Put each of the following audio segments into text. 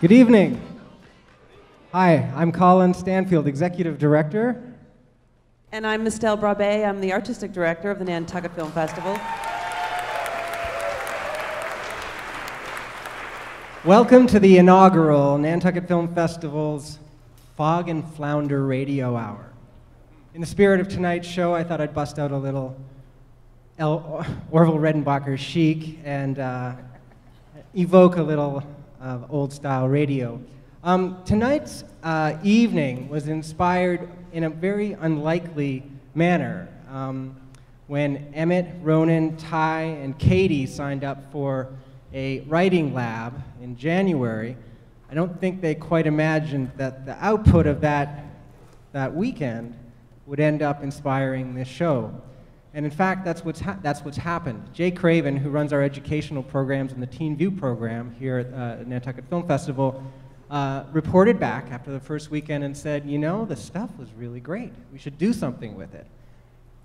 Good evening. Hi, I'm Colin Stanfield, Executive Director. And I'm Estelle Brabbée. I'm the Artistic Director of the Nantucket Film Festival. Welcome to the inaugural Nantucket Film Festival's Fog and Flounder Radio Hour. In the spirit of tonight's show, I thought I'd bust out a little El- Orville Redenbacher chic and uh, evoke a little of old style radio. Um, tonight's uh, evening was inspired in a very unlikely manner um, when Emmett, Ronan, Ty, and Katie signed up for a writing lab in January. I don't think they quite imagined that the output of that, that weekend would end up inspiring this show. And in fact, that's what's, ha- that's what's happened. Jay Craven, who runs our educational programs in the Teen View program here at uh, Nantucket Film Festival, uh, reported back after the first weekend and said, you know, the stuff was really great. We should do something with it.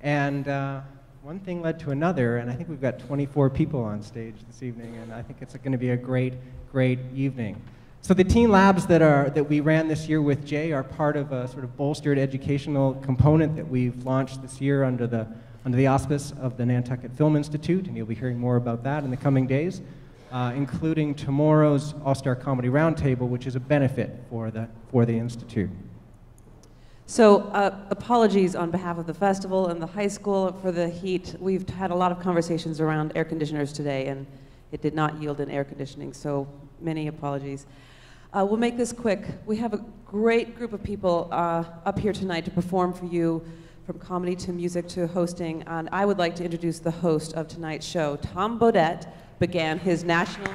And uh, one thing led to another, and I think we've got 24 people on stage this evening, and I think it's going to be a great, great evening. So the teen labs that are that we ran this year with Jay are part of a sort of bolstered educational component that we've launched this year under the under the auspice of the Nantucket Film Institute, and you'll be hearing more about that in the coming days, uh, including tomorrow's All-Star Comedy Roundtable, which is a benefit for the for the institute. So, uh, apologies on behalf of the festival and the high school for the heat. We've had a lot of conversations around air conditioners today, and it did not yield in air conditioning, so many apologies. Uh, we'll make this quick. We have a great group of people uh, up here tonight to perform for you, from comedy to music to hosting, and I would like to introduce the host of tonight's show. Tom Bodett began his national.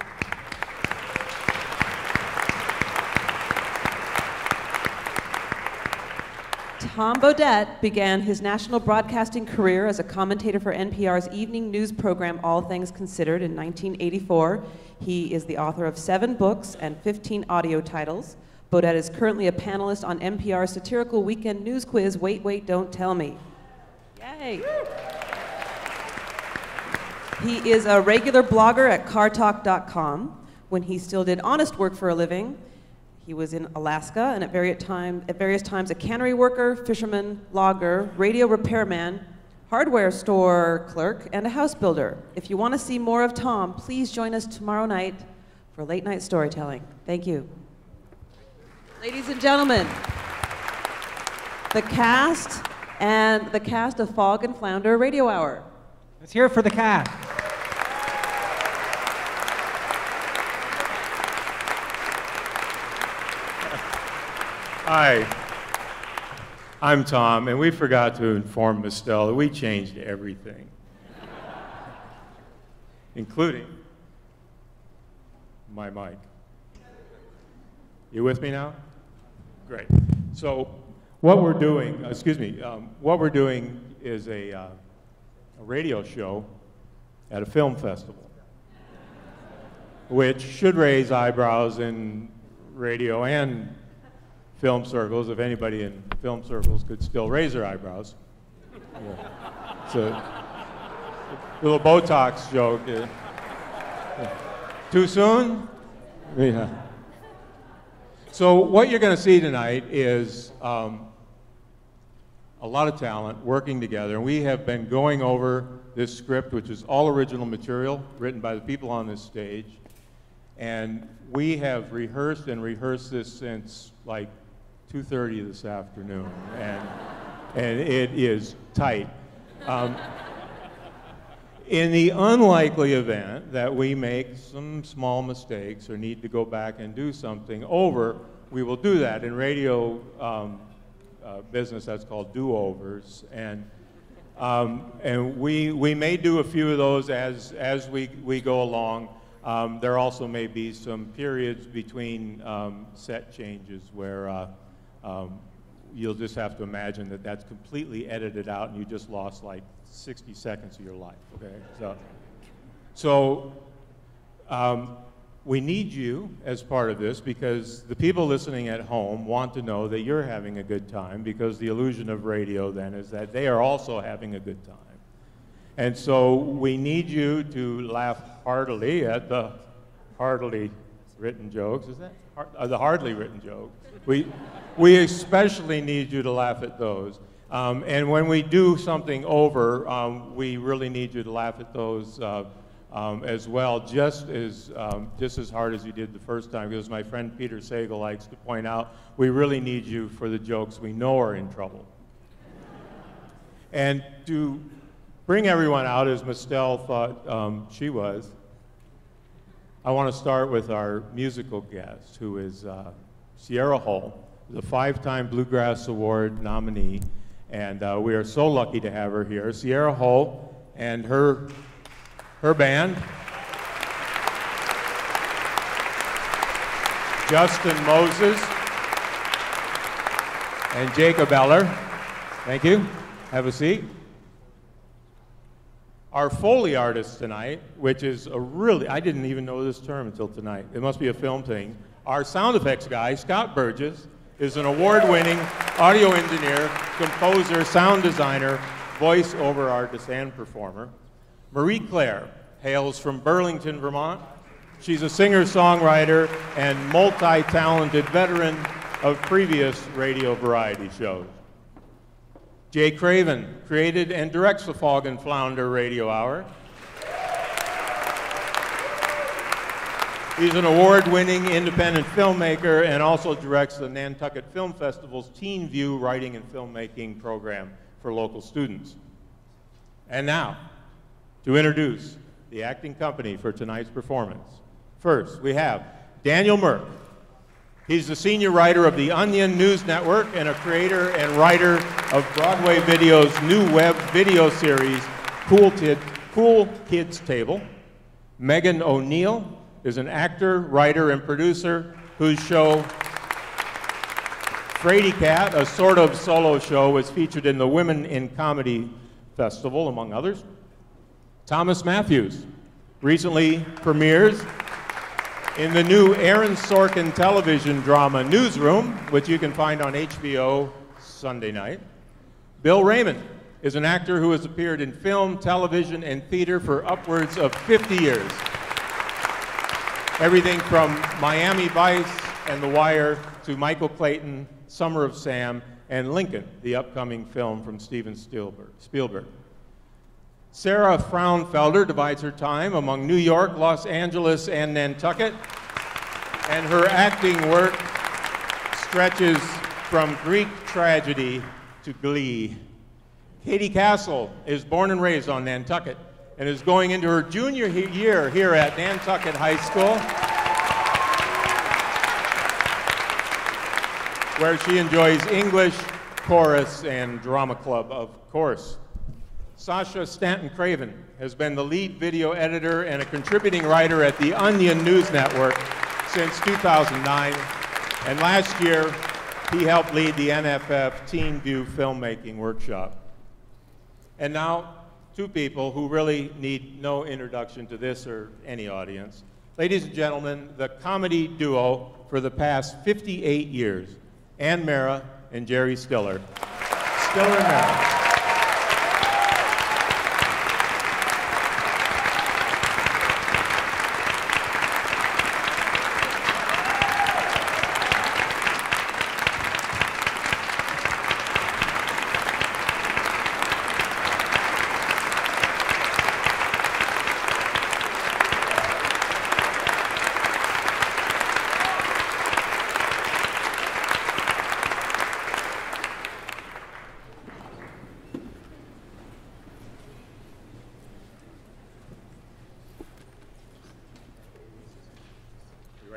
Tom Bodett began his national broadcasting career as a commentator for NPR's evening news program All Things Considered in 1984. He is the author of seven books and 15 audio titles. Bodett is currently a panelist on NPR's satirical weekend news quiz Wait, Wait, Don't Tell Me. Yay! He is a regular blogger at cartalk.com. When he still did honest work for a living, he was in Alaska and at various, time, at various times a cannery worker, fisherman, logger, radio repairman, hardware store clerk, and a house builder. If you want to see more of Tom, please join us tomorrow night for late night storytelling. Thank you. Ladies and gentlemen, the cast and the cast of Fog and Flounder Radio Hour. Let's hear it for the cast. Hi, I'm Tom, and we forgot to inform Estelle that we changed everything, including my mic. You with me now? Great. So, what we're doing, excuse me, um, what we're doing is a, uh, a radio show at a film festival, which should raise eyebrows in radio and film circles, if anybody in film circles could still raise their eyebrows. Yeah. It's a little Botox joke. Uh, yeah. Too soon? Yeah. So what you're going to see tonight is um, a lot of talent working together. And we have been going over this script, which is all original material written by the people on this stage. And we have rehearsed and rehearsed this since like 2.30 this afternoon, and, and it is tight. Um, in the unlikely event that we make some small mistakes or need to go back and do something over, we will do that. In radio um, uh, business, that's called do-overs. And, um, and we, we may do a few of those as, as we, we go along. Um, there also may be some periods between um, set changes where uh, um, you'll just have to imagine that that's completely edited out and you just lost like 60 seconds of your life, okay? So, so um, we need you as part of this because the people listening at home want to know that you're having a good time because the illusion of radio then is that they are also having a good time. And so we need you to laugh heartily at the heartily written jokes. Is that uh, the hardly written jokes? We, we especially need you to laugh at those. Um, and when we do something over, um, we really need you to laugh at those uh, um, as well, just as, um, just as hard as you did the first time. Because my friend Peter Sagal likes to point out, we really need you for the jokes we know are in trouble. and to bring everyone out, as Mystelle thought um, she was, I want to start with our musical guest, who is uh, Sierra Hull, the five-time Bluegrass Award nominee and uh, we are so lucky to have her here. Sierra Hull and her, her band. Justin Moses and Jacob Eller. Thank you. Have a seat. Our Foley artist tonight, which is a really, I didn't even know this term until tonight. It must be a film thing. Our sound effects guy, Scott Burgess, is an award-winning audio engineer, composer, sound designer, voice-over artist, and performer. Marie Claire hails from Burlington, Vermont. She's a singer-songwriter and multi-talented veteran of previous radio variety shows. Jay Craven created and directs the Fog and Flounder Radio Hour. He's an award-winning independent filmmaker and also directs the Nantucket Film Festival's Teen View Writing and Filmmaking program for local students. And now, to introduce the acting company for tonight's performance. First, we have Daniel Mirk. He's the senior writer of the Onion News Network and a creator and writer of Broadway Video's new web video series, Cool, Tid, cool Kids Table. Megan O'Neill is an actor, writer, and producer whose show, Frady Cat, a sort of solo show, was featured in the Women in Comedy Festival, among others. Thomas Matthews recently premieres in the new Aaron Sorkin television drama Newsroom, which you can find on HBO Sunday night. Bill Raymond is an actor who has appeared in film, television, and theater for upwards of 50 years. Everything from Miami Vice and The Wire to Michael Clayton, Summer of Sam, and Lincoln, the upcoming film from Steven Spielberg. Sarah Frauenfelder divides her time among New York, Los Angeles, and Nantucket, and her acting work stretches from Greek tragedy to glee. Katie Castle is born and raised on Nantucket and is going into her junior year here at Nantucket High School, where she enjoys English, chorus, and drama club, of course. Sasha Stanton Craven has been the lead video editor and a contributing writer at the Onion News Network since 2009, and last year he helped lead the NFF Teen View Filmmaking Workshop. And now, two people who really need no introduction to this or any audience. Ladies and gentlemen, the comedy duo for the past 58 years, Anne Meara and Jerry Stiller. Stiller Meara.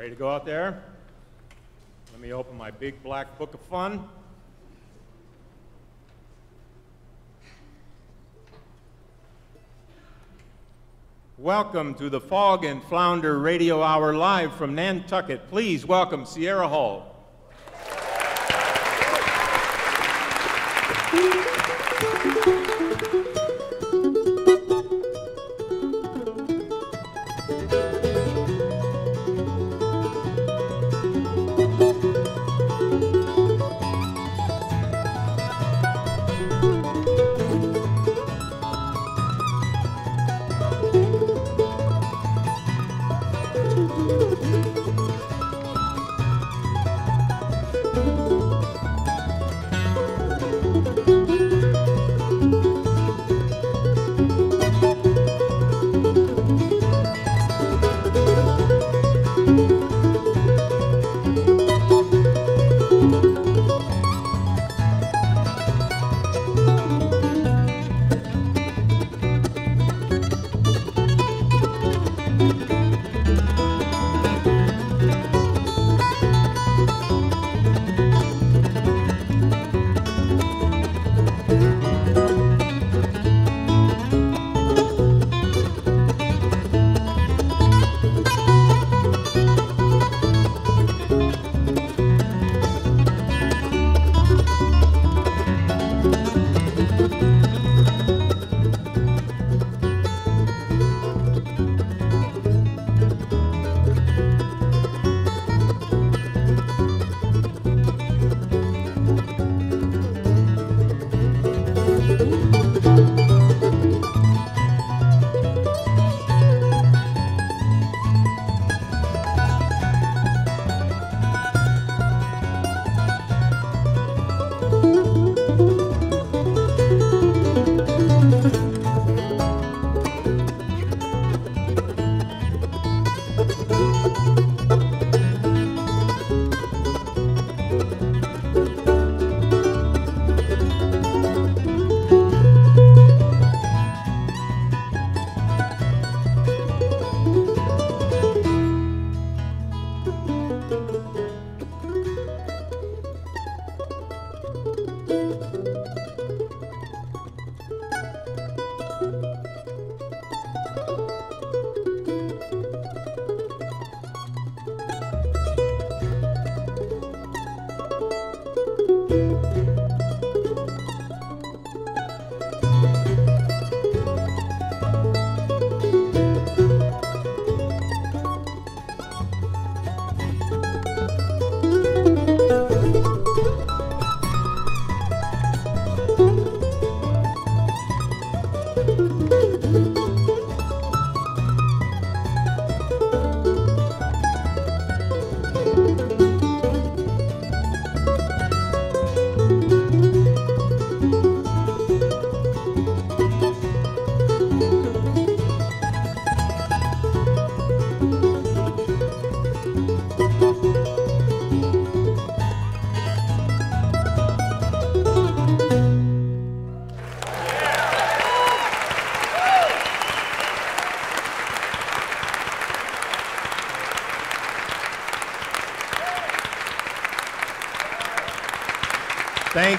Ready to go out there? Let me open my big black book of fun. Welcome to the Fog and Flounder Radio Hour live from Nantucket. Please welcome Sierra Hull.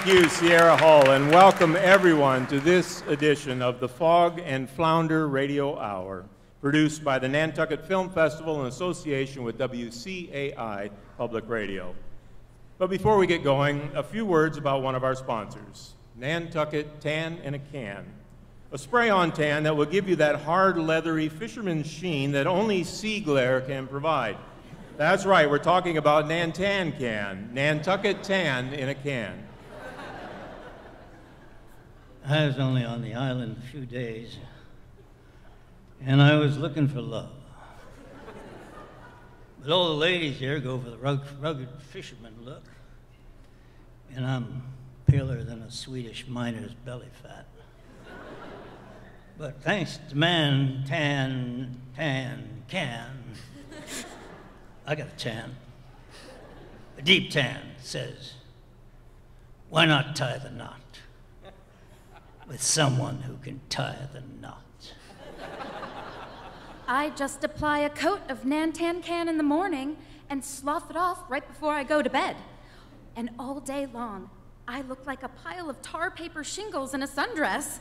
Thank you, Sierra Hull, and welcome everyone to this edition of the Fog and Flounder Radio Hour, produced by the Nantucket Film Festival in association with WCAI Public Radio. But before we get going, a few words about one of our sponsors, Nantucket Tan in a Can. A spray-on tan that will give you that hard, leathery fisherman's sheen that only sea glare can provide. That's right, we're talking about Nantan Can, Nantucket Tan in a Can. I was only on the island a few days, and I was looking for love. But all the ladies here go for the rugged fisherman look, and I'm paler than a Swedish miner's belly fat. But thanks to man, tan, tan, can, I got a tan. A deep tan says, why not tie the knot? With someone who can tie the knot. I just apply a coat of Nantan can in the morning and slough it off right before I go to bed. And all day long, I look like a pile of tar paper shingles in a sundress.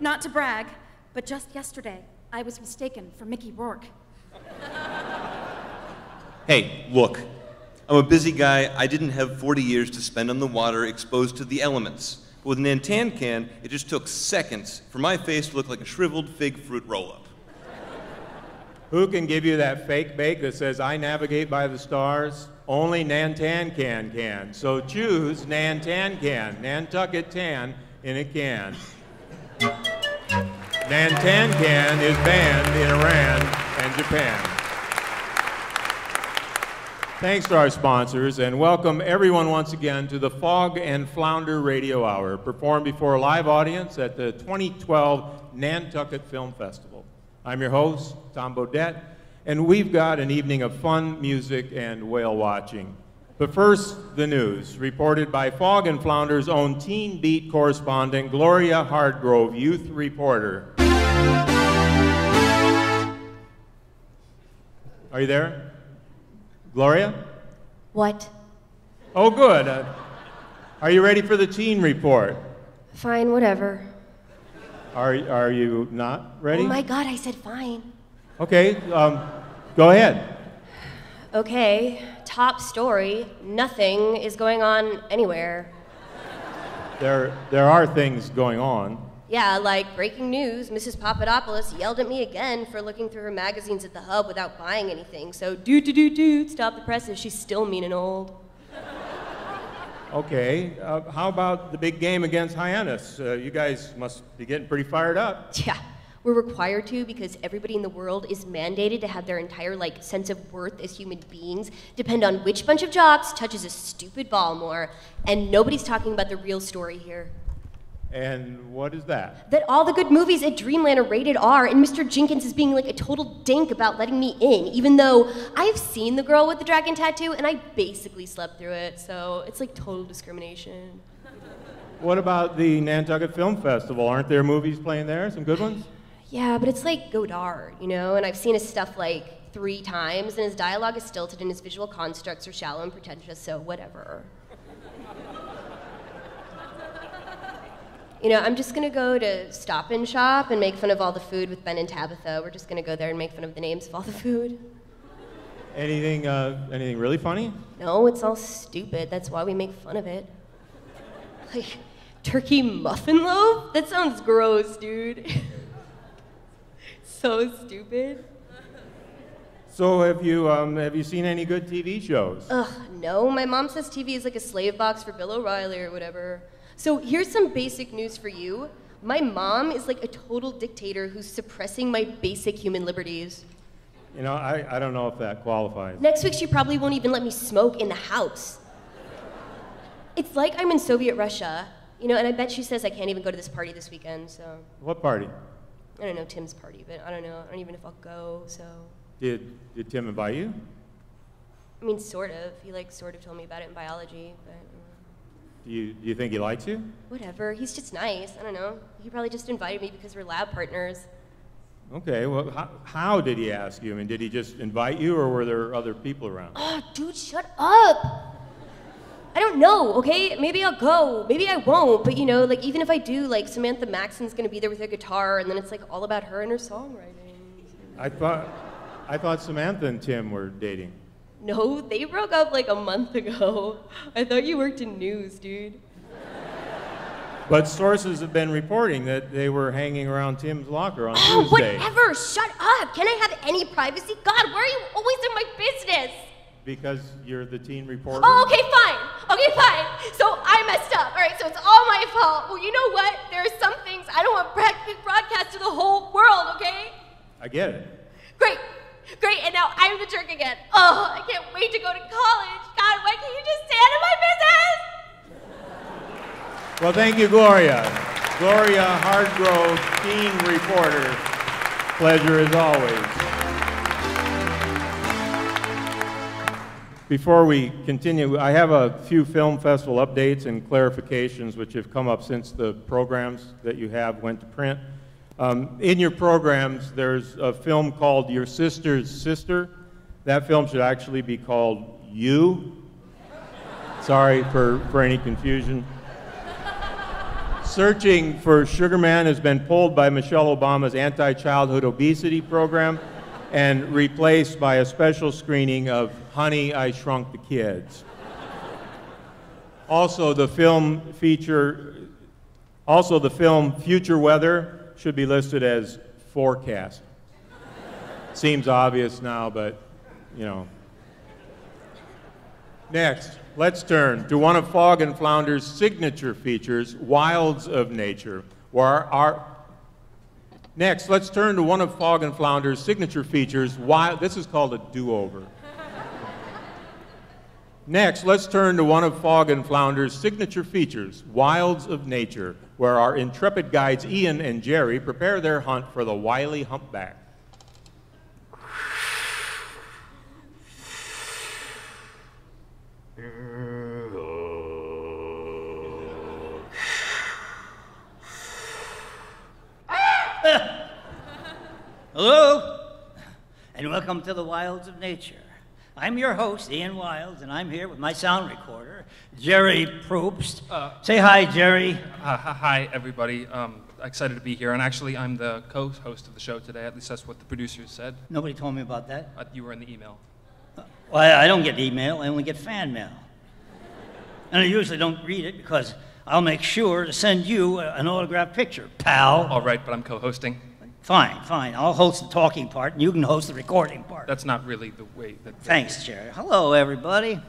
Not to brag, but just yesterday, I was mistaken for Mickey Rourke. Hey, look. I'm a busy guy. I didn't have 40 years to spend on the water exposed to the elements. But with an Nantan can, it just took seconds for my face to look like a shriveled fig fruit roll-up. Who can give you that fake bake that says, I navigate by the stars? Only Nantan can can. So choose Nantan can, Nantucket tan in a can. Nantan can is banned in Iran and Japan. Thanks to our sponsors, and welcome everyone once again to the Fog and Flounder Radio Hour, performed before a live audience at the 2012 Nantucket Film Festival. I'm your host, Tom Bodett, and we've got an evening of fun, music, and whale watching. But first, the news, reported by Fog and Flounder's own Teen Beat correspondent, Gloria Hardgrove, youth reporter. Are you there? Gloria? What? Oh, good. Uh, are you ready for the teen report? Fine, whatever. Are, are you not ready? Oh my god, I said fine. Okay, um, go ahead. Okay, top story nothing is going on anywhere. There, there are things going on. Yeah, like breaking news, Mrs. Papadopoulos yelled at me again for looking through her magazines at the hub without buying anything. So, dude, dude, dude, dude, stop the presses. She's still mean and old. Okay, uh, how about the big game against Hyannis? Uh, you guys must be getting pretty fired up. Yeah, we're required to because everybody in the world is mandated to have their entire like sense of worth as human beings depend on which bunch of jocks touches a stupid ball more, and nobody's talking about the real story here. And what is that? That all the good movies at Dreamland are rated R, and Mr. Jenkins is being like a total dink about letting me in, even though I've seen the girl with the dragon tattoo and I basically slept through it, so it's like total discrimination. What about the Nantucket Film Festival? Aren't there movies playing there? Some good ones? Yeah, but it's like Godard, you know, and I've seen his stuff like three times, and his dialogue is stilted and his visual constructs are shallow and pretentious, so whatever. You know, I'm just gonna go to Stop and Shop and make fun of all the food with Ben and Tabitha. We're just gonna go there and make fun of the names of all the food. Anything, uh, anything really funny? No, it's all stupid. That's why we make fun of it. Like, turkey muffin loaf? That sounds gross, dude. so stupid. So have you, um, have you seen any good TV shows? Ugh, no. My mom says TV is like a slave box for Bill O'Reilly or whatever. So here's some basic news for you. My mom is like a total dictator who's suppressing my basic human liberties. You know, I, I don't know if that qualifies. Next week, she probably won't even let me smoke in the house. It's like I'm in Soviet Russia, you know, and I bet she says I can't even go to this party this weekend, so. What party? I don't know Tim's party, but I don't know. I don't even know if I'll go, so. Did, did Tim invite you? I mean, sort of. He, like, sort of told me about it in biology, but. Do you, do you think he likes you? Whatever. He's just nice. I don't know. He probably just invited me because we're lab partners. Okay, well, how, how did he ask you? I mean, did he just invite you, or were there other people around? Oh, dude, shut up! I don't know, okay? Maybe I'll go. Maybe I won't. But you know, like even if I do, like Samantha Maxon's gonna be there with her guitar, and then it's like all about her and her songwriting. I thought, I thought Samantha and Tim were dating. No, they broke up like a month ago. I thought you worked in news, dude. But sources have been reporting that they were hanging around Tim's locker on Oh, Tuesday. whatever! Shut up! Can I have any privacy? God, why are you always in my business? Because you're the teen reporter? Oh, okay, fine. Okay, fine. So I messed up. All right, so it's all my fault. Well, you know what? There are some things I don't want broadcast to the whole world, okay? I get it. Great. Great, and now I'm the jerk again. Oh, I can't wait to go to college. God, why can't you just stay out of my business? Well, thank you, Gloria. Gloria Hardgrove, teen reporter. Pleasure as always. Before we continue, I have a few film festival updates and clarifications which have come up since the programs that you have went to print. Um, in your programs, there's a film called Your Sister's Sister. That film should actually be called You. Sorry for, for any confusion. Searching for Sugar Man has been pulled by Michelle Obama's anti childhood obesity program and replaced by a special screening of Honey, I Shrunk the Kids. Also, the film feature, also the film Future Weather should be listed as forecast. Seems obvious now, but you know. Next, let's turn to one of Fog and Flounder's signature features, Wilds of Nature, where our Next, let's turn to one of Fog and Flounder's signature features, Wild This is called a do-over. Next, let's turn to one of Fog and Flounder's signature features, Wilds of Nature, where our intrepid guides Ian and Jerry prepare their hunt for the wily humpback. Hello, and welcome to the wilds of nature. I'm your host, Ian Wilds, and I'm here with my sound recorder, Jerry Probst. Say hi, Jerry. Uh, hi- everybody. Um, excited to be here. And actually, I'm the co-host of the show today. At least that's what the producers said. Nobody told me about that. Uh, you were in the email. Well, I I don't get email, I only get fan mail. And I usually don't read it because I'll make sure to send you an autographed picture, pal. All right, but I'm co-hosting. Fine, fine. I'll host the talking part, and you can host the recording part. That's not really the way that. Thanks, Jerry. Hello, everybody.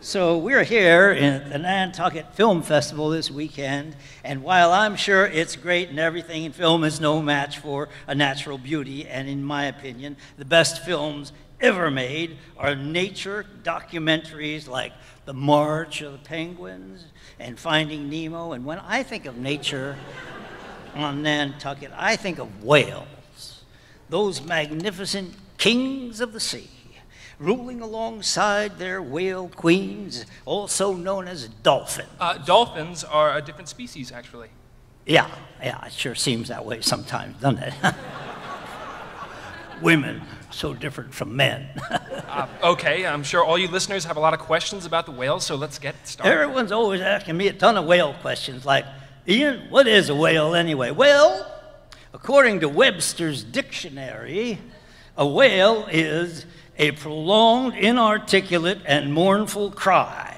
So we're here at the Nantucket Film Festival this weekend, and while I'm sure it's great and everything, and film is no match for a natural beauty, and in my opinion, the best films ever made are nature documentaries like The March of the Penguins and Finding Nemo. And when I think of nature on Nantucket, I think of whales, those magnificent kings of the sea ruling alongside their whale queens, also known as dolphins. Uh, dolphins are a different species, actually. Yeah, yeah, it sure seems that way sometimes, doesn't it? Women, so different from men. Uh, okay, I'm sure all you listeners have a lot of questions about the whales, so let's get started. Everyone's always asking me a ton of whale questions, like, Ian, what is a whale anyway? Well, according to Webster's dictionary, a wail is a prolonged, inarticulate, and mournful cry.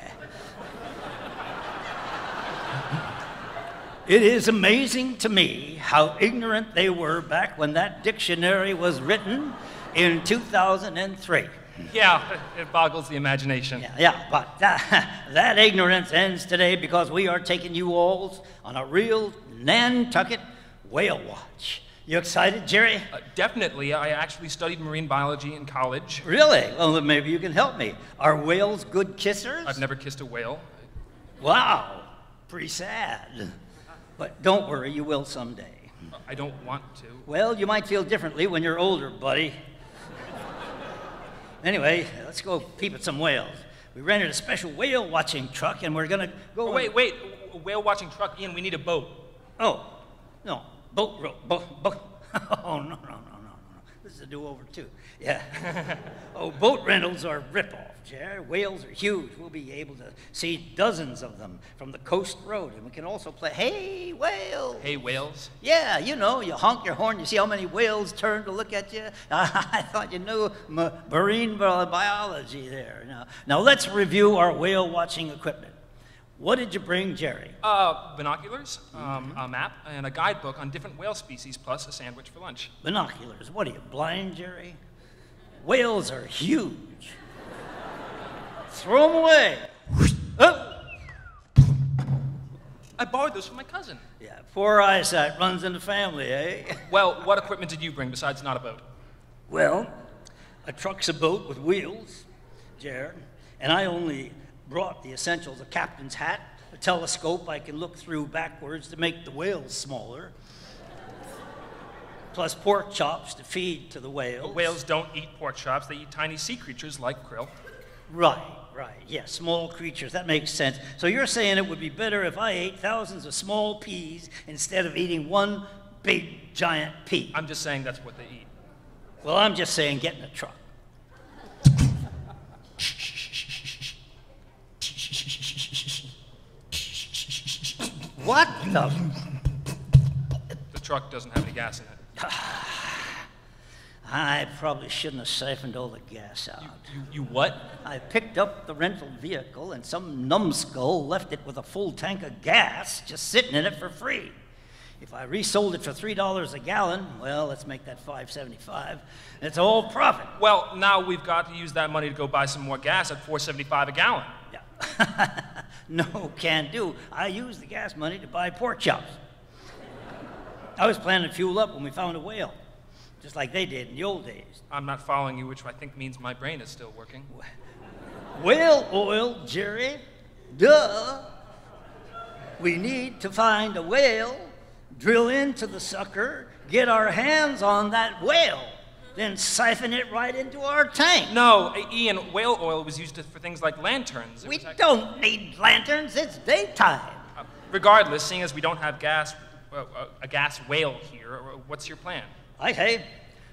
It is amazing to me how ignorant they were back when that dictionary was written in 2003. Yeah, it boggles the imagination. Yeah, yeah, but uh, that ignorance ends today because we are taking you all on a real Nantucket whale watch. You excited, Jerry? Uh, definitely. I actually studied marine biology in college. Really? Well, then maybe you can help me. Are whales good kissers? I've never kissed a whale. Wow, pretty sad. But don't worry, you will someday. I don't want to. Well, you might feel differently when you're older, buddy. Anyway, let's go peep at some whales. We rented a special whale watching truck and we're gonna go. Oh, wait, wait. A whale watching truck. Ian, we need a boat. Oh, no. Boat rope. Boat, boat. Oh, no, no, no, no, no. This is a do over, too. Yeah. oh, boat rentals are rip-off, Jer. Whales are huge. We'll be able to see dozens of them from the coast road. And we can also play, hey, whales. Hey, whales. Yeah, you know, you honk your horn, you see how many whales turn to look at you. I thought you knew marine biology there. Now, now let's review our whale watching equipment. What did you bring, Jerry? Uh, binoculars, um, a map, and a guidebook on different whale species, plus a sandwich for lunch. Binoculars. What are you, blind, Jerry? Whales are huge. Throw them away. Oh, I borrowed those from my cousin. yeah, poor eyesight runs in the family, eh? Well, what equipment did you bring besides not a boat? Well, a truck's a boat with wheels, Jared, and I only brought the essentials a captain's hat, a telescope I can look through backwards to make the whales smaller, plus pork chops to feed to the whales. Whales don't eat pork chops, they eat tiny sea creatures like krill. Right, right. Yeah, small creatures. That makes sense. So you're saying it would be better if I ate thousands of small peas instead of eating one big giant pea. I'm just saying that's what they eat. Well, I'm just saying get in the truck. What the? The truck doesn't have any gas in it. I probably shouldn't have siphoned all the gas out. You, you what? I picked up the rental vehicle and some numbskull left it with a full tank of gas just sitting in it for free. If I resold it for three dollars a gallon, well, let's make that five seventy-five. It's all profit. Well, now we've got to use that money to go buy some more gas at 4.75 a gallon. Yeah. no can do. I used the gas money to buy pork chops. I was planning to fuel up when we found a whale, just like they did in the old days. I'm not following you, which I think means my brain is still working. Whale oil, Jerry. Duh. We need to find a whale, drill into the sucker, get our hands on that whale, then siphon it right into our tank. No, Ian, whale oil was used to, for things like lanterns. It We was act- don't need lanterns. It's daytime. Uh, regardless, seeing as we don't have gas, uh, uh, a gas whale here, uh, what's your plan? I say,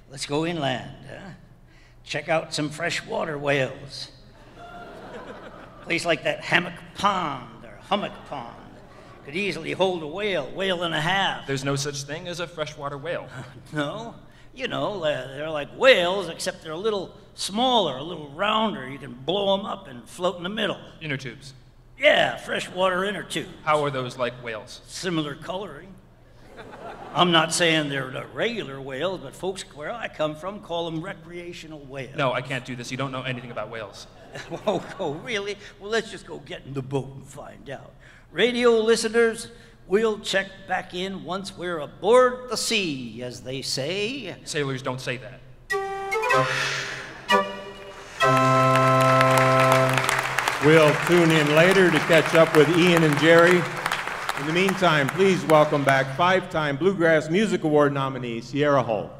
let's go inland. Huh? Check out some freshwater whales. Place like that Hammock Pond or Hummock Pond could easily hold a whale, whale and a half. There's no such thing as a freshwater whale. No, you know, they're they're like whales, except they're a little smaller, a little rounder. You can blow them up and float in the middle. Inner tubes. Yeah, freshwater inner tube. How are those like whales? Similar coloring. I'm not saying they're the regular whales, but folks where I come from call them recreational whales. No, I can't do this. You don't know anything about whales. Oh, oh, really? Well, let's just go get in the boat and find out. Radio listeners, we'll check back in once we're aboard the sea, as they say. Sailors don't say that. We'll tune in later to catch up with Ian and Jerry. In the meantime, please welcome back five time Bluegrass Music Award nominee Sierra Hull.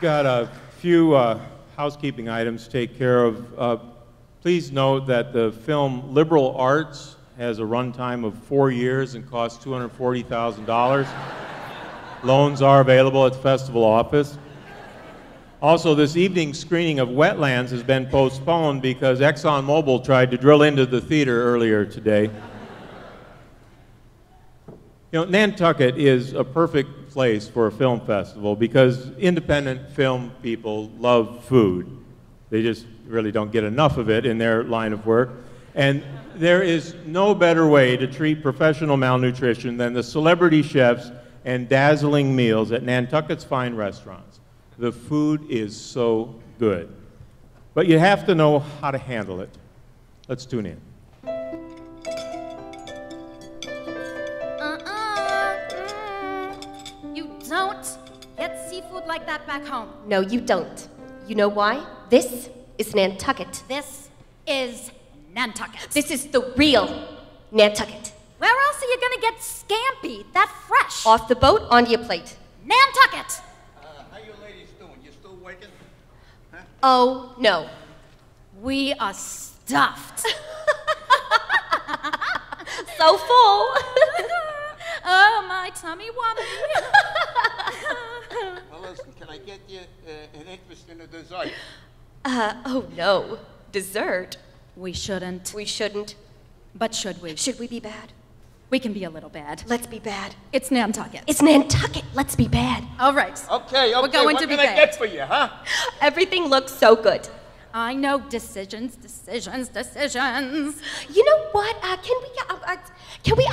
We've got a few uh, housekeeping items to take care of. Uh, please note that the film Liberal Arts has a runtime of four years and costs $240,000. Loans are available at the festival office. Also, this evening's screening of Wetlands has been postponed because ExxonMobil tried to drill into the theater earlier today. You know, Nantucket is a perfect place for a film festival because independent film people love food. They just really don't get enough of it in their line of work. And there is no better way to treat professional malnutrition than the celebrity chefs and dazzling meals at Nantucket's fine restaurants. The food is so good. But you have to know how to handle it. Let's tune in. That back home. No, you don't. You know why? This is Nantucket. This is Nantucket. This is the real Nantucket. Where else are you gonna get scampi that fresh? Off the boat, onto your plate. Nantucket. Uh, how you ladies doing? You still working? Oh, no. We are stuffed. So full. oh, my tummy wummy. Well, listen, can I get you uh, an interest in a dessert? uh, oh, no. Dessert? we shouldn't. We shouldn't. But should we? Should we be bad? We can be a little bad. Let's be bad. It's Nantucket. It's Nantucket. Let's be bad. All right. Okay, okay. We're going what to be can I bad. get for you, huh? Everything looks so good. I know decisions, decisions, decisions. You know what? Uh, can we? Uh, uh, can we?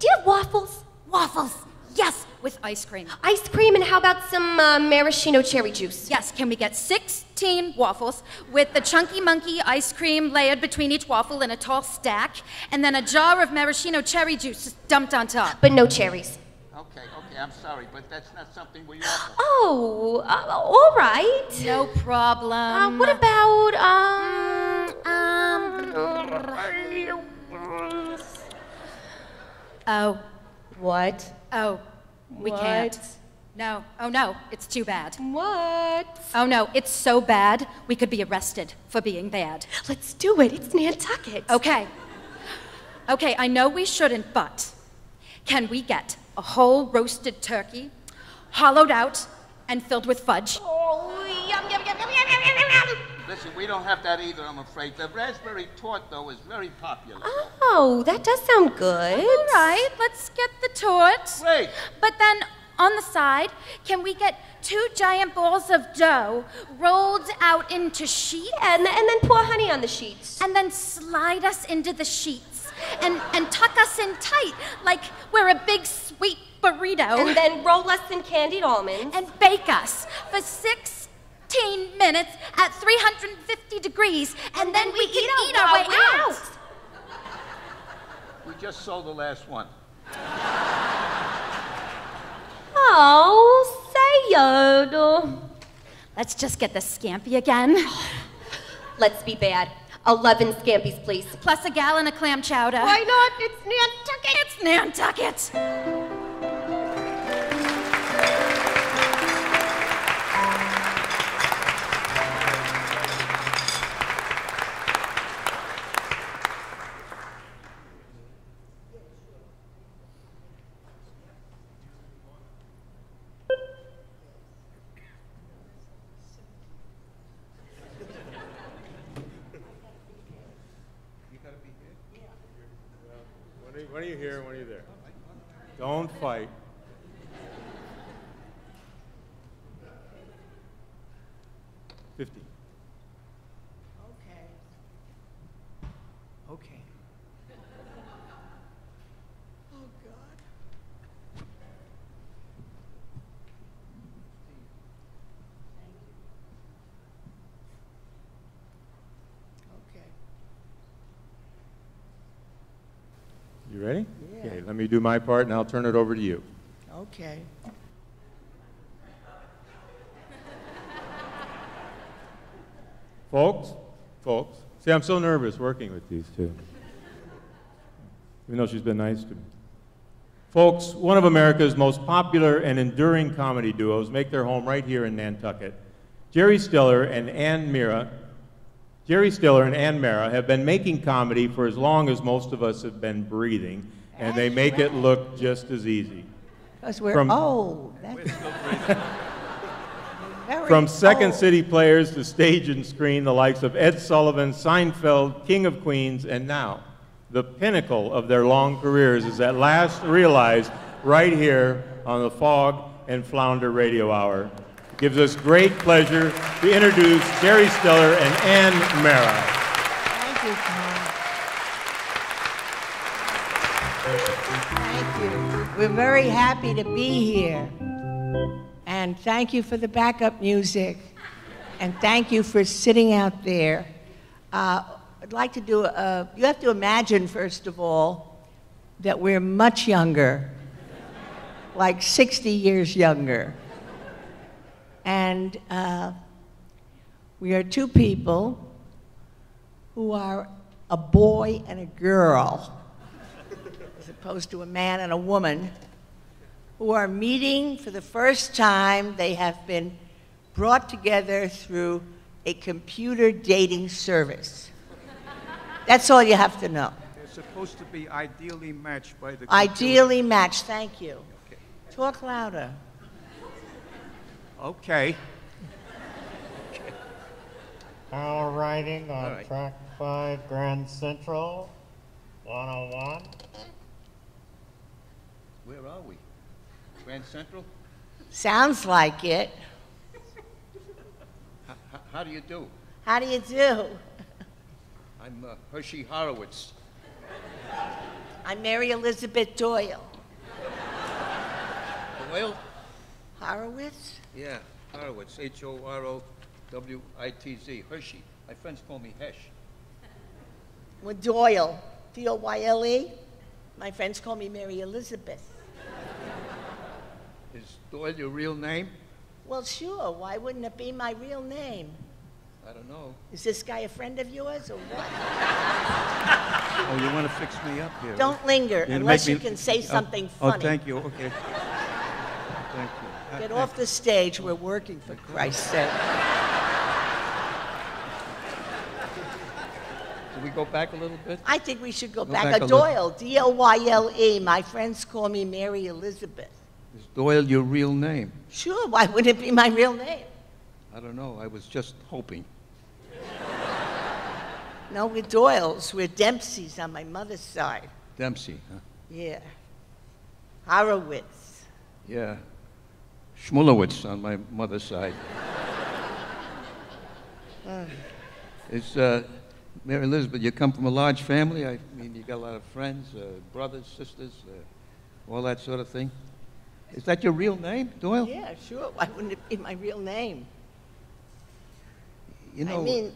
You, do you have waffles? Waffles. Yes, with ice cream. Ice cream, and how about some uh, maraschino cherry juice? Yes, can we get 16 waffles with the chunky monkey ice cream layered between each waffle in a tall stack, and then a jar of maraschino cherry juice just dumped on top? But no cherries. Okay, okay. I'm sorry, but that's not something we offer. Oh, uh, all right. No problem. Uh, what about um, um? Oh, What? oh, we What? can't. No, oh no, it's too bad. What? Oh no, it's so bad, we could be arrested for being bad. Let's do it. It's Nantucket. Okay. Okay, I know we shouldn't, but can we get a whole roasted turkey, hollowed out and filled with fudge? Oh, yum, yum, yum, Listen, we don't have that either, I'm afraid. The raspberry tort, though, is very popular. Oh, that does sound good. All right, let's get the tort. Great. But then on the side, can we get two giant balls of dough rolled out into sheets And, and then pour honey on the sheets. and then slide us into the sheets and, and tuck us in tight like we're a big sweet burrito. And then roll us in candied almonds. and bake us for 16 minutes at 350 degrees, and, then, we, can eat our way out. We just sold the last one. Oh, say yodel. Let's just get the scampi again. Let's be bad. 11 scampies, please. Plus a gallon of clam chowder. Why not? It's Nantucket. It's Nantucket. Me do my part and I'll turn it over to you. Okay. Folks, folks, see, I'm so nervous working with these two. Even though she's been nice to me. Folks, one of America's most popular and enduring comedy duos make their home right here in Nantucket. Jerry Stiller and Anne Meara. Jerry Stiller and Anne Meara have been making comedy for as long as most of us have been breathing, and they make it look just as easy. Because we're From- old. From Second old. City players to stage and screen, the likes of Ed Sullivan, Seinfeld, King of Queens, and now the pinnacle of their long careers is at last realized right here on the Fog and Flounder Radio Hour. It gives us great pleasure to introduce Jerry Stiller and Anne Meara. We're very happy to be here. And thank you for the backup music. And thank you for sitting out there. Uh, I'd like to do a, you have to imagine, first of all, that we're much younger, like 60 years younger. And uh, we are two people who are a boy and a girl, opposed to a man and a woman, who are meeting for the first time. They have been brought together through a computer dating service. That's all you have to know. They're supposed to be ideally matched by the. Ideally matched, thank you. Talk louder. Okay. Now riding on All right. track 5 Grand Central 101. Where are we? Grand Central? Sounds like it. H- h- how do you do? How do you do? I'm uh, Hershey Horowitz. I'm Mary Elizabeth Doyle. Doyle? Horowitz? Yeah, Horowitz. H O R O W I T Z. Hershey. My friends call me Hesh. Well, Doyle. D O Y L E. My friends call me Mary Elizabeth. Is Doyle your real name? Well, sure. Why wouldn't it be my real name? I don't know. Is this guy a friend of yours or what? Oh, you want to fix me up here? Don't linger You're gonna unless you can say oh, something Oh, funny. thank you. Okay. Thank you. Get uh, off the stage. We're working, for Christ's sake. Do we go back a little bit? I think we should go, Go back. back a a. Doyle, D O Y L E. My friends call me Mary Elizabeth. Doyle your real name? Sure, why wouldn't it be my real name? I don't know. I was just hoping. No, we're Doyles. We're Dempseys on my mother's side. Dempsey, huh? Yeah. Horowitz. Yeah. Schmulowitz on my mother's side. Uh, Is, uh, Mary Elizabeth, you come from a large family. I mean, you got a lot of friends, uh, brothers, sisters, uh, all that sort of thing. Is that your real name, Doyle? Yeah, sure. Why wouldn't it be my real name? You know, I mean,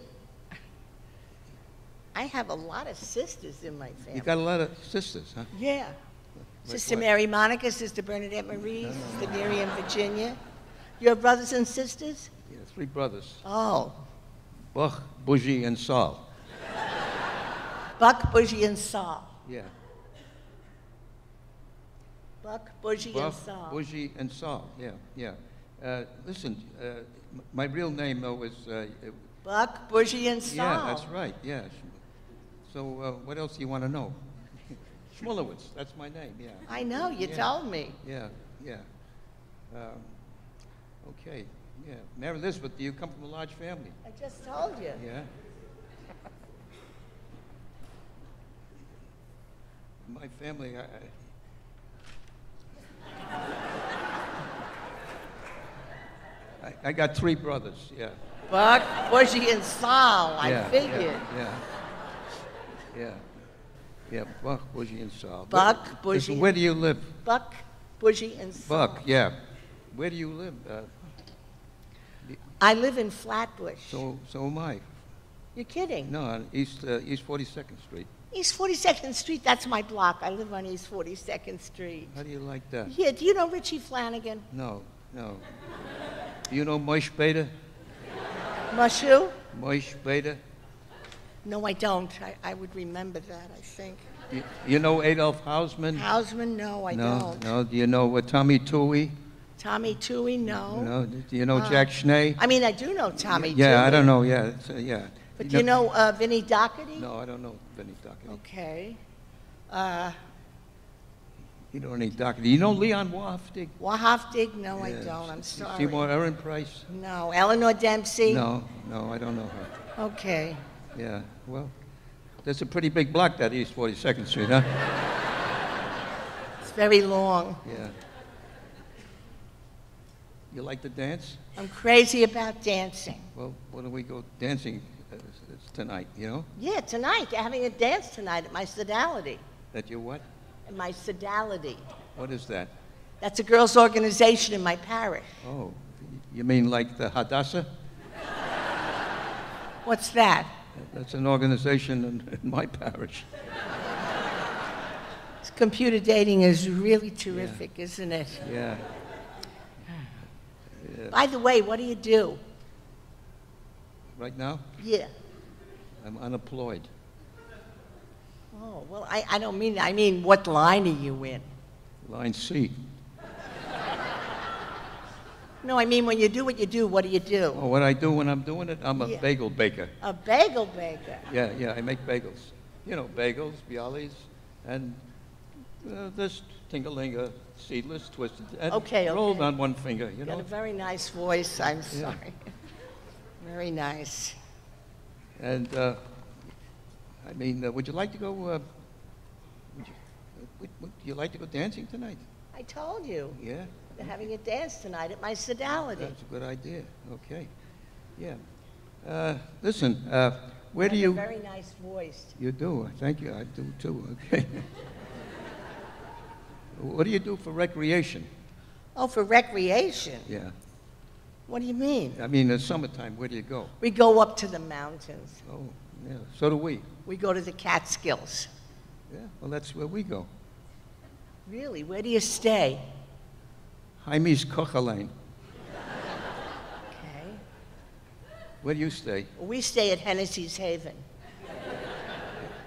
I have a lot of sisters in my family. you got a lot of sisters, huh? Yeah. Sister what? Mary Monica, Sister Bernadette Marie, Sister Miriam Virginia. You have brothers and sisters? Yeah, three brothers. Oh, Buck, Bougie, and Saul. Buck, Bougie, and Saul. Yeah. Buck, Bougie, and Saul. Bougie, and Saul. Yeah, yeah. Uh, listen, uh, my real name though is. Uh, Buck, Bougie, and Saul. yeah, that's right. Yeah. So uh, what else do you want to know? Schmulowitz. That's my name. Yeah. I know, you Yeah. told me. Yeah, yeah. Um, okay. Yeah. Mary Elizabeth, do you come from a large family? I just told you. Yeah. My family, I, I, I got three brothers, yeah. Buck, Bougie, and Saul. I yeah, figured. Yeah, yeah. Yeah. Yeah, Buck, Bushy, and Saul. Buck, Bougie, Where do you live? Buck, Bushy, and Saul. Buck, yeah. Where do you live? Uh, I live in Flatbush. so, so am I. You're kidding. No, on East, uh, East 42nd Street. East 42nd Street, that's my block. I live on East 42nd Street. How do you like that? Yeah, do you know Richie Flanagan? No, no. Do you know Moish Beta? Mushu? Moish Beta? No, I don't. I, I would remember that, I think. You, you know Adolf Hausman? Hausman? No, I no, don't. no. Do you know uh, Tommy Toohey? Tommy Toohey? No. No. Do you know Uh, Jack Schnee? I mean, I do know Tommy yeah, Toohey. I don't know. Yeah, uh, yeah. But do you know uh, Vinnie Doherty? No, I don't know Vinnie Doherty. Okay. Uh, You don't know any Doherty. You know Leon Wafdig? Wahafdig? No, I don't. I'm sorry. Seymour Aaron Price? No. Eleanor Dempsey? No, no, I don't know her. Okay. Yeah, well, that's a pretty big block, that East 42nd Street, huh? It's very long. Yeah. You like to dance? I'm crazy about dancing. Well, why don't we go dancing tonight, you know? Yeah, tonight. They're having a dance tonight at my sodality. That you what? At my sodality. What is that? That's a girls' organization in my parish. Oh, you mean like the Hadassah? What's that? That's an organization in, in my parish. Computer dating is really terrific, isn't it? Yeah. yeah. By the way, what do you do? Right now, Yeah. I'm unemployed. Oh, well, I, I don't mean, I mean, what line are you in? Line C. No, I mean, when you do what you do, what do you do? Oh, what I do when I'm doing it, I'm a Yeah. bagel baker. A bagel baker. Yeah, yeah, I make bagels. You know, bagels, bialys, and uh, this tingalinga, seedless, twisted, and Okay, rolled okay. on one finger, you You got a very nice voice, I'm Yeah. sorry. Very nice. And uh, I mean, uh, would you like to go? Uh, would you, would, would you like to go dancing tonight? I told you. Yeah, They're having a dance tonight at my sodality. that's a good idea. Okay, yeah. Uh, listen, uh, where do You you? have a very nice voice. You do. Thank you. I do too. Okay. what do you do for recreation? Oh, for recreation? Yeah. What do you mean? I mean, in summertime, where do you go? We go up to the mountains. Oh, yeah. So do we. We go to the Catskills. Yeah. Well, that's where we go. Really? Where do you stay? Jaime's Kochelein. Okay. Where do you stay? We stay at Hennessy's Haven.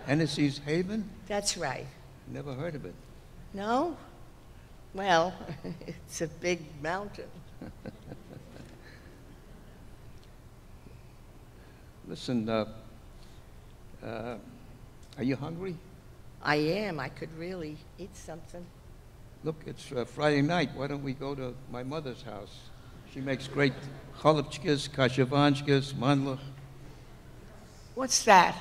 Hennessy's Haven? That's right. Never heard of it. No? Well, it's a big mountain. Listen, uh, uh, are you hungry? I am. I could really eat something. Look, it's uh, Friday night. Why don't we go to my mother's house? She makes great chalupchkas, kashavanchkas, mandlach. What's that?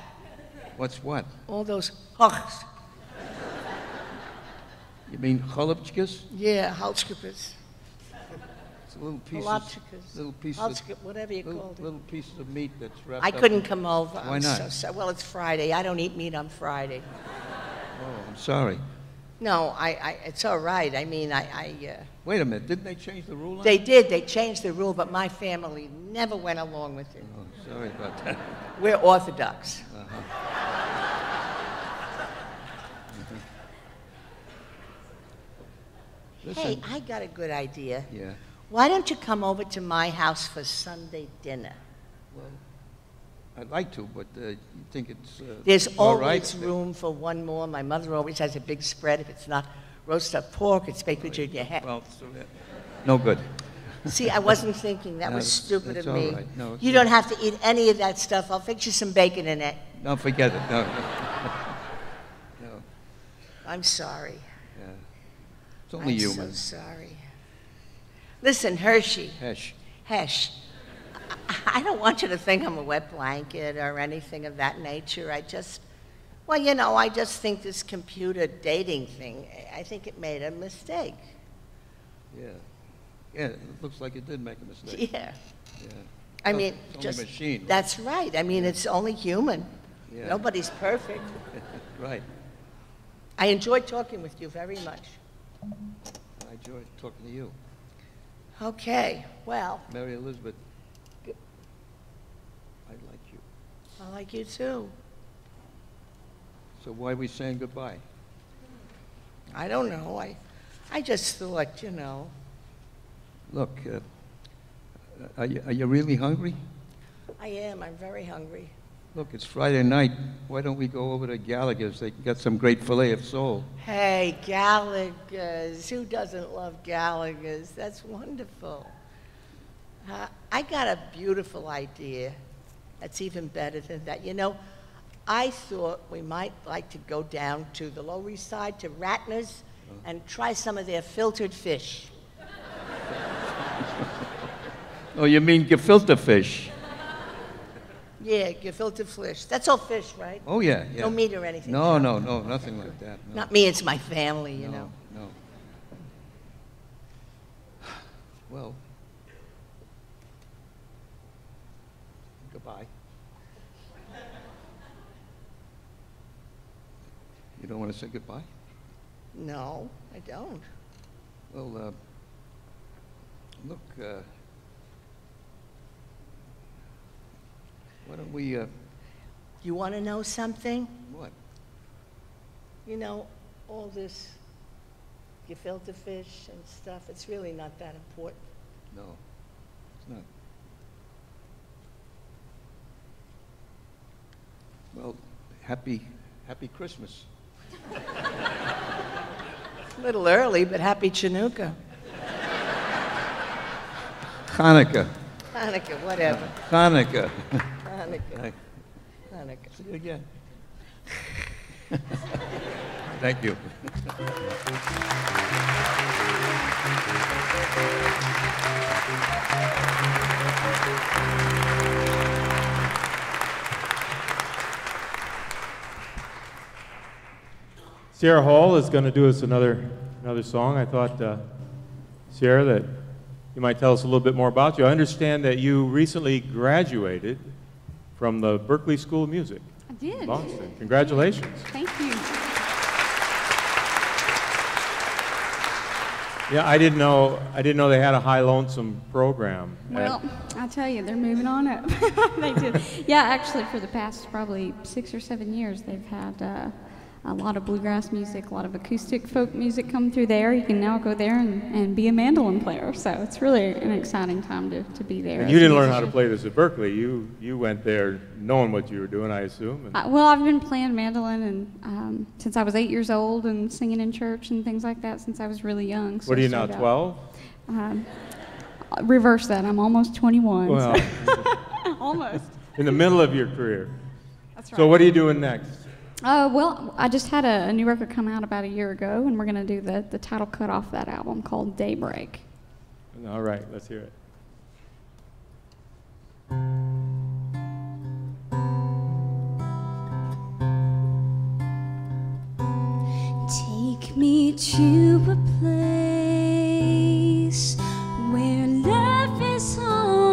What's what? All those hochs. You mean chalupchkas? Yeah, Halskipers. Little pieces, Palachkas, little pieces, whatever you little, called it. little pieces of meat that's wrapped I up couldn't in- come over. Why I'm not? So, so, well, it's Friday. I don't eat meat on Friday. Oh, I'm sorry. No, I, I, it's all right. I mean, I, I uh, Wait a minute, didn't they change the rule on they did. They changed the rule, but my family never went along with it. Oh, sorry about that. We're Orthodox. Hey, I got a good idea. Yeah. Why don't you come over to my house for Sunday dinner? Well, I'd like to, but uh, you think it's uh, There's all right? always room for one more. My mother always has a big spread. If it's not roast up pork, it's baked with ginger ham. Well, so that- no good. See, I wasn't thinking. That No, was stupid of me. right. No, you don't have to eat any of that stuff. I'll fix you some bacon in it. Don't forget it. No. no. I'm sorry. Yeah. It's only I'm human. so sorry. Listen, Hershey. Hesh. Hesh. I don't want you to think I'm a wet blanket or anything of that nature. I just, well, you know, I just think this computer dating thing, I think it made a mistake. Yeah. Yeah, it looks like it did make a mistake. Yeah. Yeah. I Well, mean, just, machine. right? that's right. I mean, it's only human. Yeah. Nobody's perfect. right. I enjoyed talking with you very much. I enjoyed talking to you. Okay, well, Mary Elizabeth. I like you. I like you too. So why are we saying goodbye? I don't know. I, I just thought, you know, Look, uh, are, you, are you really hungry? I am. I'm very hungry. Look, it's Friday night. Why don't we go over to Gallagher's? They got some great filet of sole. Hey, Gallagher's. Who doesn't love Gallagher's? That's wonderful. Uh, I got a beautiful idea that's even better than that. You know, I thought we might like to go down to the Lower East Side to Ratner's and try some of their filtered fish. Oh, you mean gefilte fish? Yeah, gefilte fish. That's all fish, right? Oh, yeah, yeah. No meat or anything. No, no, no, nothing like that. No. Not me, it's my family, you no, know. No. Well, goodbye. You don't want to say goodbye? No, I don't. Well, uh, look, uh, why don't we, uh, You want to know something? what? You know, all this gefilte fish and stuff, it's really not that important. No, it's not. Well, happy, happy Christmas. A little early, but happy Chinooka. Hanukkah. Hanukkah, whatever. Hanukkah. Hanukkah. Right. Hanukkah. See you again. Thank you. Sierra Hull is going to do us another another song. I thought, uh, Sierra, that you might tell us a little bit more about you. I understand that you recently graduated from the Berklee School of Music. I did. Boston. Congratulations. Thank you. Yeah, I didn't know I didn't know they had a high lonesome program. Well, I tell you, they're moving on up. they did. Yeah, actually, for the past probably six or seven years, they've had uh, a lot of bluegrass music, a lot of acoustic folk music come through there. You can now go there and, and be a mandolin player. So it's really an exciting time to, to be there. and you didn't learn how to play this at Berklee. You you went there knowing what you were doing, I assume. Uh, well, I've been playing mandolin and um, since I was eight years old and singing in church and things like that since I was really young. So what are you now, 12? Um, uh, reverse that. I'm almost 21. Well, so- almost. in the middle of your career. That's right. So what are you doing next? Uh, well, I just had a, a new record come out about a year ago, and we're going to do the, the title cut off that album called Daybreak. All right, let's hear it. Take me to a place where take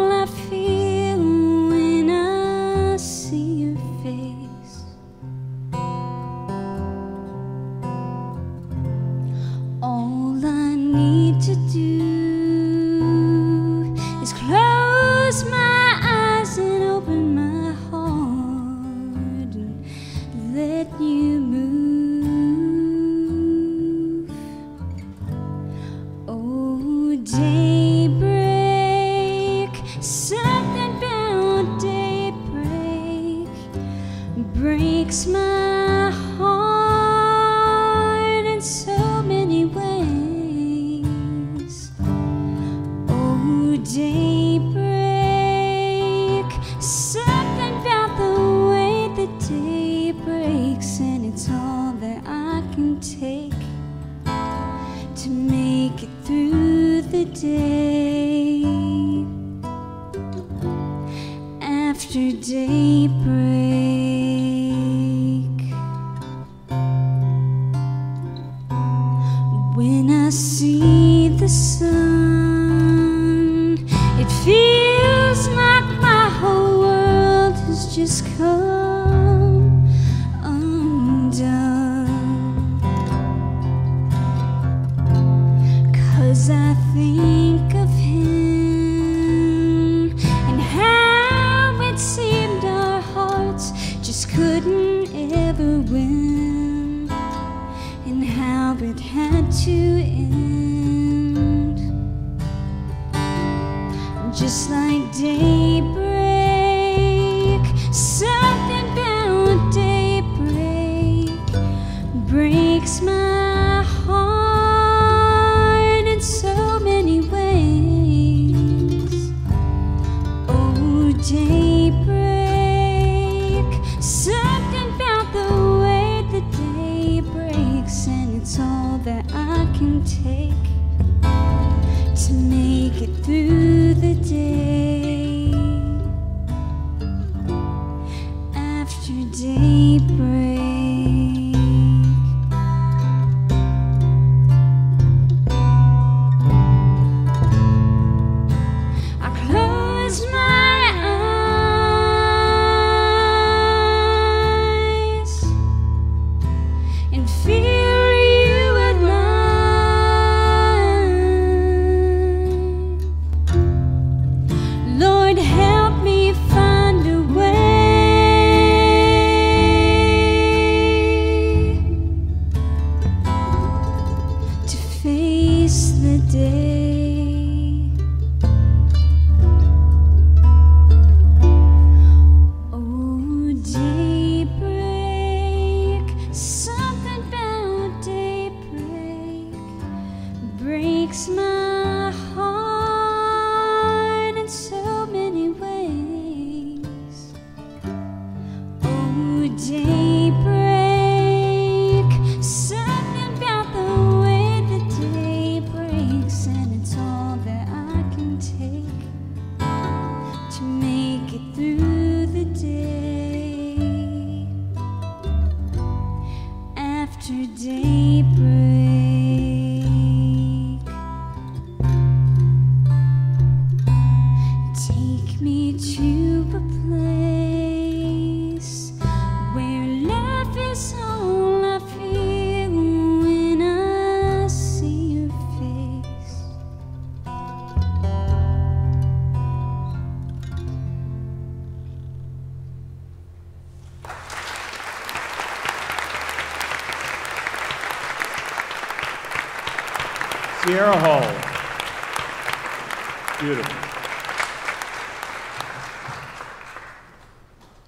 my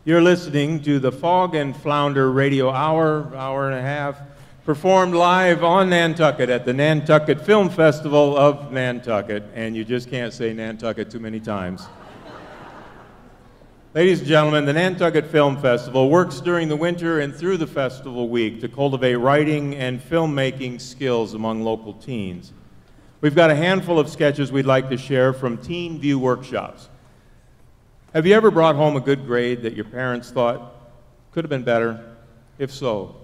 You're listening to the Fog and Flounder Radio Hour, hour and a half, performed live on Nantucket at the Nantucket Film Festival of Nantucket, and you just can't say Nantucket too many times. Ladies and gentlemen, the Nantucket Film Festival works during the winter and through the festival week to cultivate writing and filmmaking skills among local teens. We've got a handful of sketches we'd like to share from Teen View workshops. Have you ever brought home a good grade that your parents thought could have been better? If so,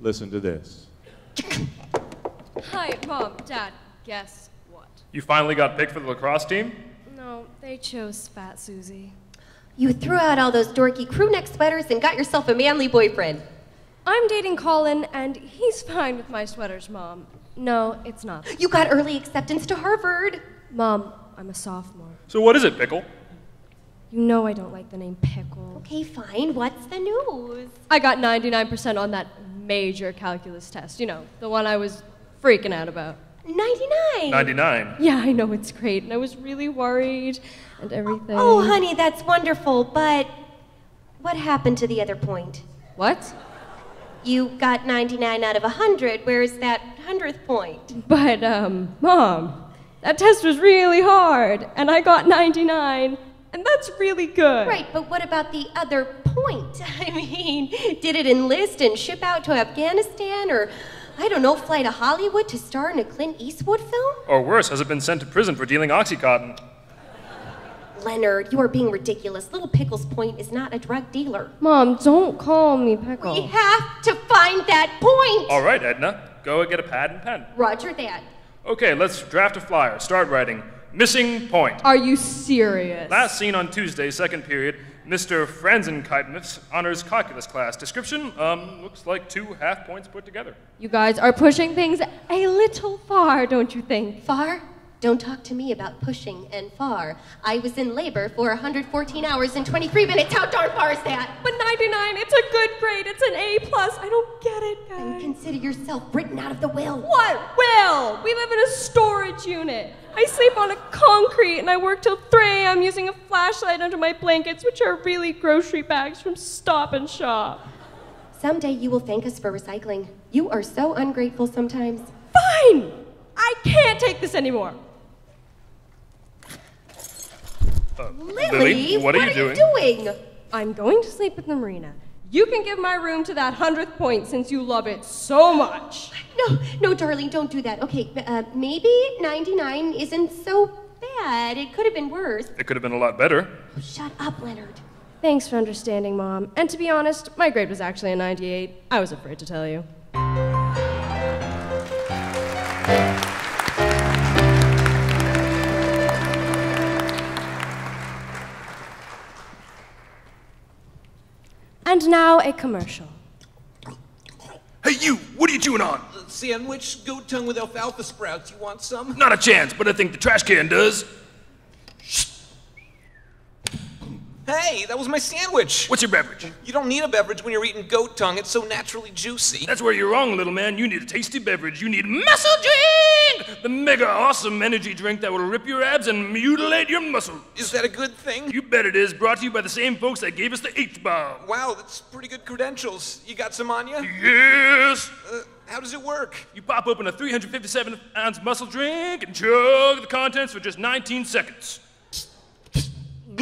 listen to this. Hi, Mom, Dad. Guess what? You finally got picked for the lacrosse team? No, they chose Fat Susie. You threw out all those dorky crew neck sweaters and got yourself a manly boyfriend. I'm dating Colin, and he's fine with my sweaters, Mom. No, it's not. You got early acceptance to Harvard. Mom, I'm a sophomore. So what is it, Pickle? You know I don't like the name Pickle. Okay, fine. What's the news? I got 99% on that major calculus test. You know, the one I was freaking out about. 99. 99. Yeah, I know it's great, and I was really worried and everything. Oh, honey, that's wonderful, but what happened to the other point? What? You got 99 out of 100. Where's that 100th point? But, um, Mom, that test was really hard, and I got 99, and that's really good. Right, but what about the other point? I mean, did it enlist and ship out to Afghanistan or I don't know, fly to Hollywood to star in a Clint Eastwood film? Or worse, has it been sent to prison for dealing Oxycontin? Leonard, you are being ridiculous. Little Pickle's point is not a drug dealer. Mom, don't call me Pickle. We have to find that point. All right, Edna, go and get a pad and pen. Roger that. Okay, let's draft a flyer. Start writing. Missing point. Are you serious? Last seen on Tuesday, second period. Mr. Franzenkeitnitz honors calculus class. Description, um, looks like two half points put together. You guys are pushing things a little far, don't you think? Far? Don't talk to me about pushing and far. I was in labor for 114 hours and 23 minutes. How darn far is that? But 99, it's a good grade. It's an A plus. I don't get it, guys. And consider yourself written out of the will. What will? We live in a storage unit. I sleep on a concrete and I work till 3 a.m. using a flashlight under my blankets, which are really grocery bags from Stop and Shop. Someday you will thank us for recycling. You are so ungrateful sometimes. Fine! I can't take this anymore. Uh, Lily, what, are you doing? you doing? I'm going to sleep at the marina. You can give my room to that hundredth point since you love it so much. No, no, darling, don't do that. Okay, uh, maybe 99 isn't so bad. It could have been worse. It could have been a lot better. Oh, shut up, Leonard. Thanks for understanding, Mom. And to be honest, my grade was actually a 98. I was afraid to tell you. And now a commercial. Hey, you! What are you chewing on? Sandwich, goat tongue with alfalfa sprouts. You want some? Not a chance, but I think the trash can does. Hey, that was my sandwich. What's your beverage? You don't need a beverage when you're eating goat tongue. It's so naturally juicy. That's where you're wrong, little man. You need a tasty beverage. You need Muscle The mega awesome energy drink that will rip your abs and mutilate your muscles. Is that a good thing? You bet it is. Brought to you by the same folks that gave us the H-bomb. Wow, that's pretty good credentials. You got some on you? Yes! Uh, how does it work? You pop open a 357 ounce muscle drink and chug the contents for just 19 seconds.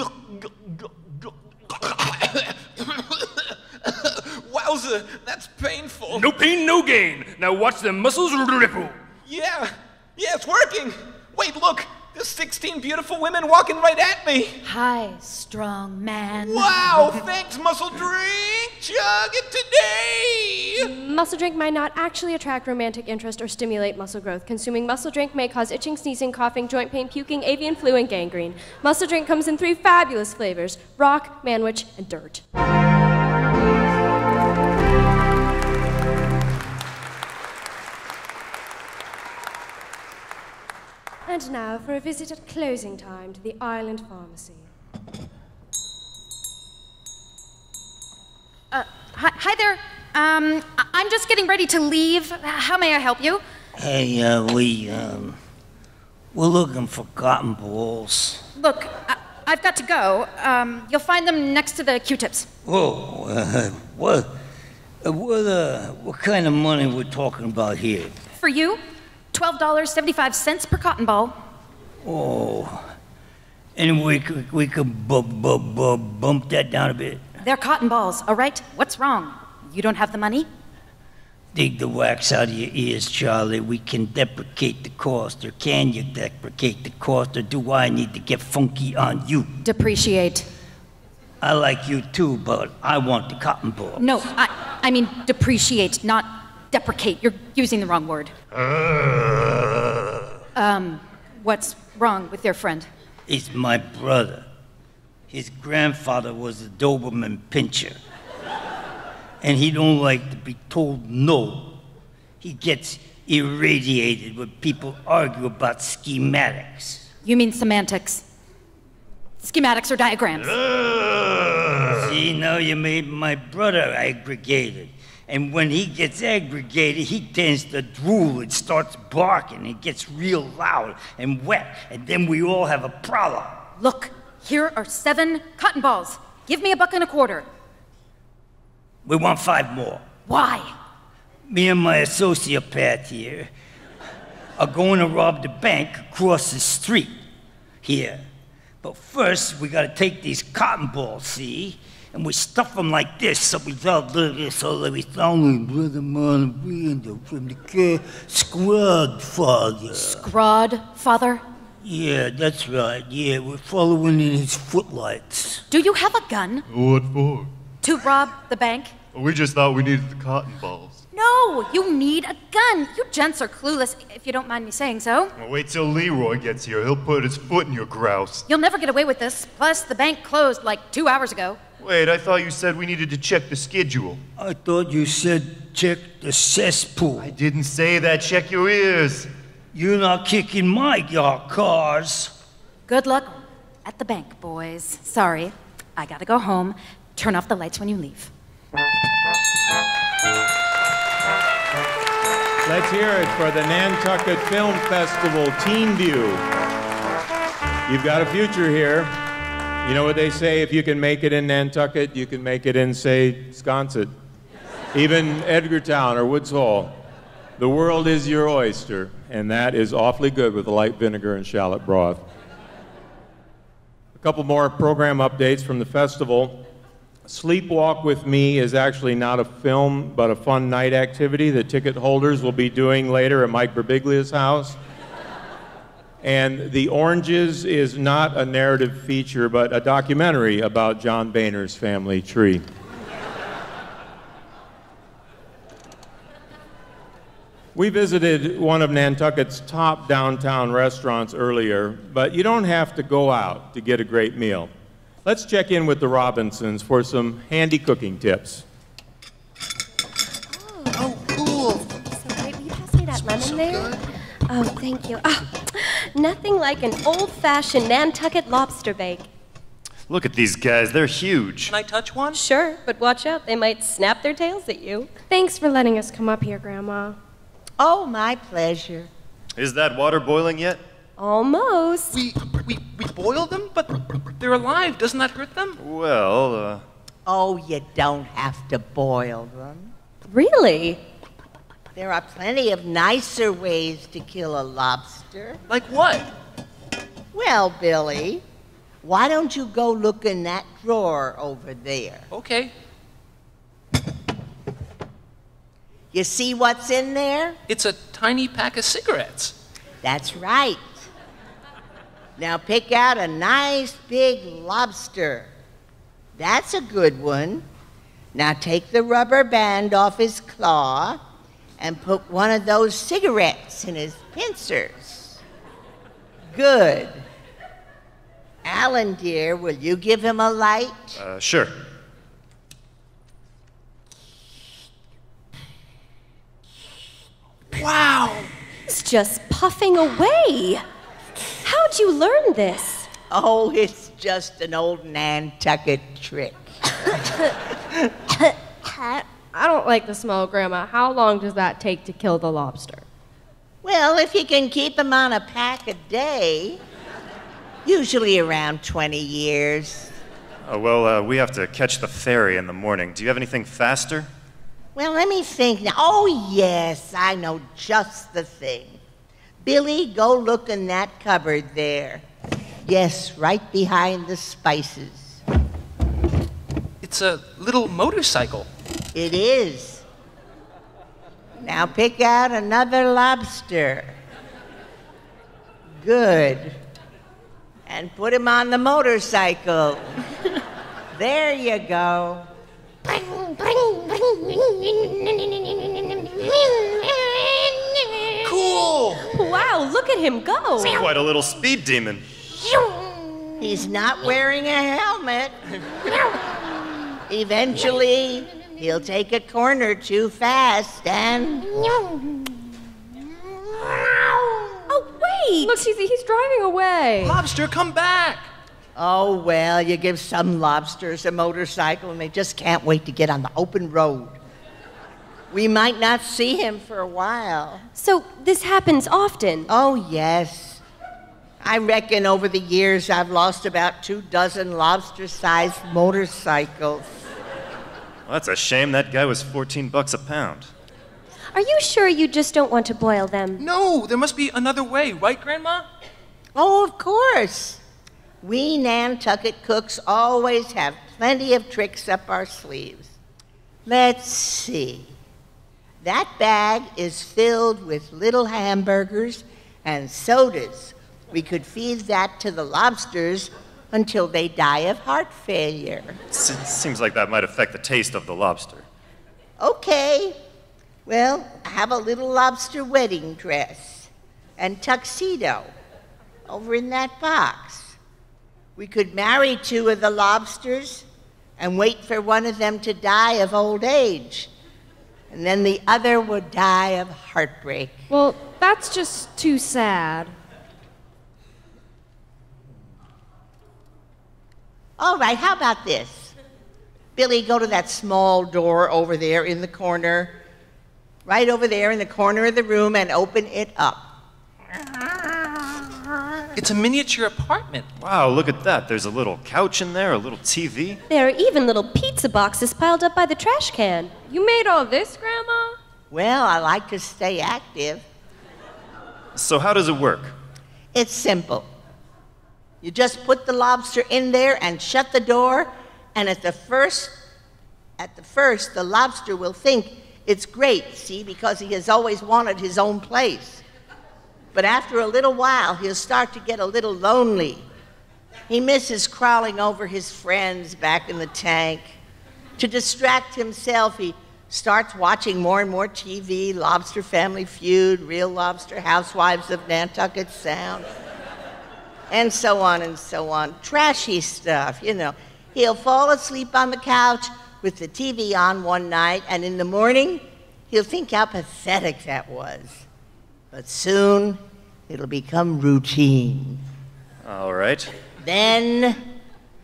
Wowza, that's painful. No pain, no gain. Now watch the muscles ripple. Yeah, yeah, it's working. Wait, look, there's 16 beautiful women walking right at me. Hi, strong man. Wow, thanks, Muscle Drink. Chug it today. Muscle drink might not actually attract romantic interest or stimulate muscle growth. Consuming muscle drink may cause itching, sneezing, coughing, joint pain, puking, avian flu, and gangrene. Muscle drink comes in three fabulous flavors rock, manwich, and dirt. And now for a visit at closing time to the Island Pharmacy. Uh, hi, hi there. Um, I- I'm just getting ready to leave. How may I help you? Hey, uh, we, um, we're looking for cotton balls. Look, I- I've got to go. Um, you'll find them next to the Q-tips. Whoa, uh, what, uh, what, uh, what kind of money we're talking about here? For you, $12.75 per cotton ball. Oh, and we could, we could bu- bu- bu- bump that down a bit. They're cotton balls, all right? What's wrong? You don't have the money? Dig the wax out of your ears, Charlie. We can deprecate the cost, or can you deprecate the cost, or do I need to get funky on you? Depreciate. I like you too, but I want the cotton ball. No, I, I mean depreciate, not deprecate. You're using the wrong word. Um, what's wrong with your friend? It's my brother. His grandfather was a Doberman pincher. And he don't like to be told no. He gets irradiated when people argue about schematics. You mean semantics. Schematics or diagrams. See, now you made my brother aggregated. And when he gets aggregated, he tends to drool and starts barking. It gets real loud and wet, and then we all have a problem. Look, here are seven cotton balls. Give me a buck and a quarter. We want five more. Why? Me and my sociopath here are going to rob the bank across the street here. But first, we gotta take these cotton balls, see? And and we stuff them like this so we felt this all that we found brother man window from the care squad father. Scrod, father? Yeah, that's right. Yeah, we're following in his footlights. Do you have a gun What for? to rob the bank? We just thought we needed the cotton balls. No, you need a gun. You gents are clueless, if you don't mind me saying so. Well, wait till Leroy gets here. He'll put his foot in your grouse. You'll never get away with this. Plus, the bank closed like two hours ago. Wait, I thought you said we needed to check the schedule. I thought you said check the cesspool. I didn't say that. Check your ears. You're not kicking my yard cars. Good luck at the bank, boys. Sorry, I gotta go home. Turn off the lights when you leave. Let's hear it for the Nantucket Film Festival Teen View. You've got a future here. You know what they say if you can make it in Nantucket, you can make it in, say, Sconset, even Edgartown or Woods Hole. The world is your oyster, and that is awfully good with the light vinegar and shallot broth. A couple more program updates from the festival. Sleepwalk with Me is actually not a film, but a fun night activity that ticket holders will be doing later at Mike Birbiglia's house. And The Oranges is not a narrative feature, but a documentary about John Boehner's family tree. We visited one of Nantucket's top downtown restaurants earlier, but you don't have to go out to get a great meal. Let's check in with the Robinsons for some handy cooking tips. Oh, cool. So great. Will you pass me that lemon there? Oh, thank you. Ah, nothing like an old-fashioned Nantucket lobster bake. Look at these guys, they're huge. Can I touch one? Sure, but watch out. They might snap their tails at you. Thanks for letting us come up here, Grandma. Oh, my pleasure. Is that water boiling yet? Almost. We, we, we boil them, but they're alive. Doesn't that hurt them? Well, uh, Oh, you don't have to boil them. Really? There are plenty of nicer ways to kill a lobster. Like what? Well, Billy, why don't you go look in that drawer over there? Okay. You see what's in there? It's a tiny pack of cigarettes. That's right. Now pick out a nice big lobster. That's a good one. Now take the rubber band off his claw and put one of those cigarettes in his pincers. Good. Alan, dear, will you give him a light? uh, sure. Wow. It's just puffing away. How'd you learn this? Oh, it's just an old Nantucket trick. I don't like the smell, Grandma. How long does that take to kill the lobster? Well, if you can keep them on a pack a day, usually around 20 years. Oh, well, uh, we have to catch the ferry in the morning. Do you have anything faster? Well, let me think now. Oh, yes, I know just the thing. Billy, go look in that cupboard there. Yes, right behind the spices. It's a little motorcycle. It is. Now pick out another lobster. Good. And put him on the motorcycle. there you go. Cool. Wow, look at him go. He's quite a little speed demon. He's not wearing a helmet. Eventually, he'll take a corner too fast and. Oh, wait. Look, he's, he's driving away. Lobster, come back. Oh, well, you give some lobsters a motorcycle and they just can't wait to get on the open road. We might not see him for a while. So this happens often. Oh, yes. I reckon over the years I've lost about two dozen lobster sized motorcycles. Well, that's a shame. That guy was 14 bucks a pound. Are you sure you just don't want to boil them? No, there must be another way, right, Grandma? Oh, of course. We Nantucket cooks always have plenty of tricks up our sleeves. Let's see. That bag is filled with little hamburgers and sodas. We could feed that to the lobsters until they die of heart failure. S- seems like that might affect the taste of the lobster. Okay. Well, I have a little lobster wedding dress and tuxedo over in that box. We could marry two of the lobsters and wait for one of them to die of old age. And then the other would die of heartbreak. Well, that's just too sad. All right, how about this? Billy, go to that small door over there in the corner, right over there in the corner of the room, and open it up. It's a miniature apartment. Wow, look at that. There's a little couch in there, a little TV. There are even little pizza boxes piled up by the trash can. You made all this, Grandma? Well, I like to stay active. So, how does it work? It's simple. You just put the lobster in there and shut the door, and at the first at the first the lobster will think it's great, see, because he has always wanted his own place. But after a little while, he'll start to get a little lonely. He misses crawling over his friends back in the tank. To distract himself, he starts watching more and more TV Lobster Family Feud, Real Lobster, Housewives of Nantucket Sound, and so on and so on. Trashy stuff, you know. He'll fall asleep on the couch with the TV on one night, and in the morning, he'll think how pathetic that was. But soon, it'll become routine. All right. Then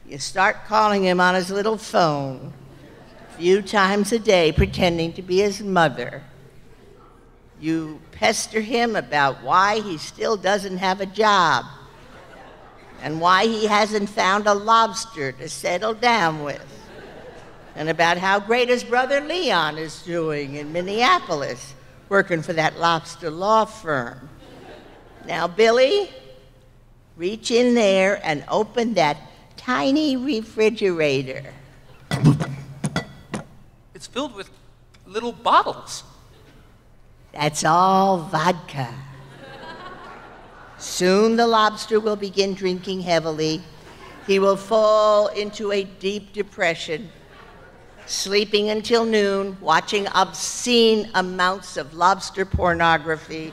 you start calling him on his little phone a few times a day, pretending to be his mother. You pester him about why he still doesn't have a job and why he hasn't found a lobster to settle down with, and about how great his brother Leon is doing in Minneapolis, working for that lobster law firm. Now, Billy, reach in there and open that tiny refrigerator. It's filled with little bottles. That's all vodka. Soon the lobster will begin drinking heavily. He will fall into a deep depression, sleeping until noon, watching obscene amounts of lobster pornography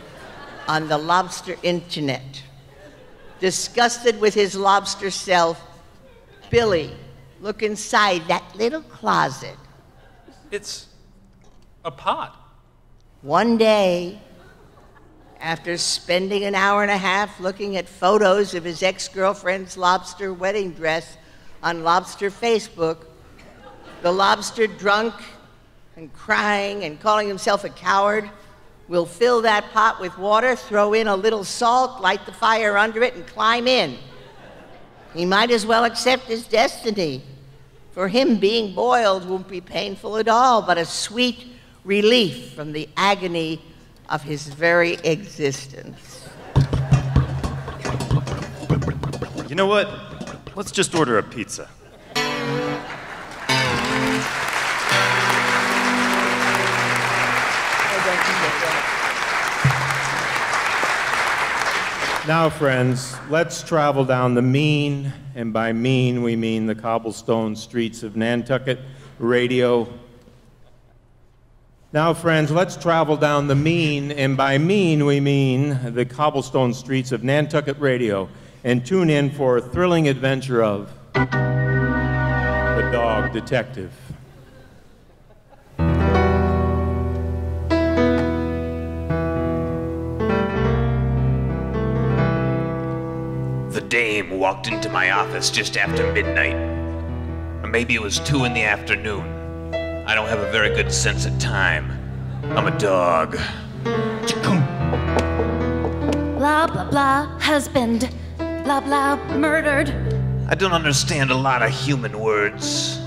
on the lobster internet. Disgusted with his lobster self, Billy, look inside that little closet. It's a pot. One day, after spending an hour and a half looking at photos of his ex girlfriend's lobster wedding dress on Lobster Facebook, the lobster, drunk and crying and calling himself a coward, will fill that pot with water, throw in a little salt, light the fire under it, and climb in. He might as well accept his destiny. For him, being boiled won't be painful at all, but a sweet relief from the agony of his very existence. You know what? Let's just order a pizza. Now, friends, let's travel down the mean, and by mean we mean the cobblestone streets of Nantucket Radio. Now, friends, let's travel down the mean, and by mean we mean the cobblestone streets of Nantucket Radio, and tune in for a thrilling adventure of the Dog Detective. The dame walked into my office just after midnight. Or maybe it was two in the afternoon. I don't have a very good sense of time. I'm a dog. Blah, blah, blah, husband. Blah, blah, murdered. I don't understand a lot of human words.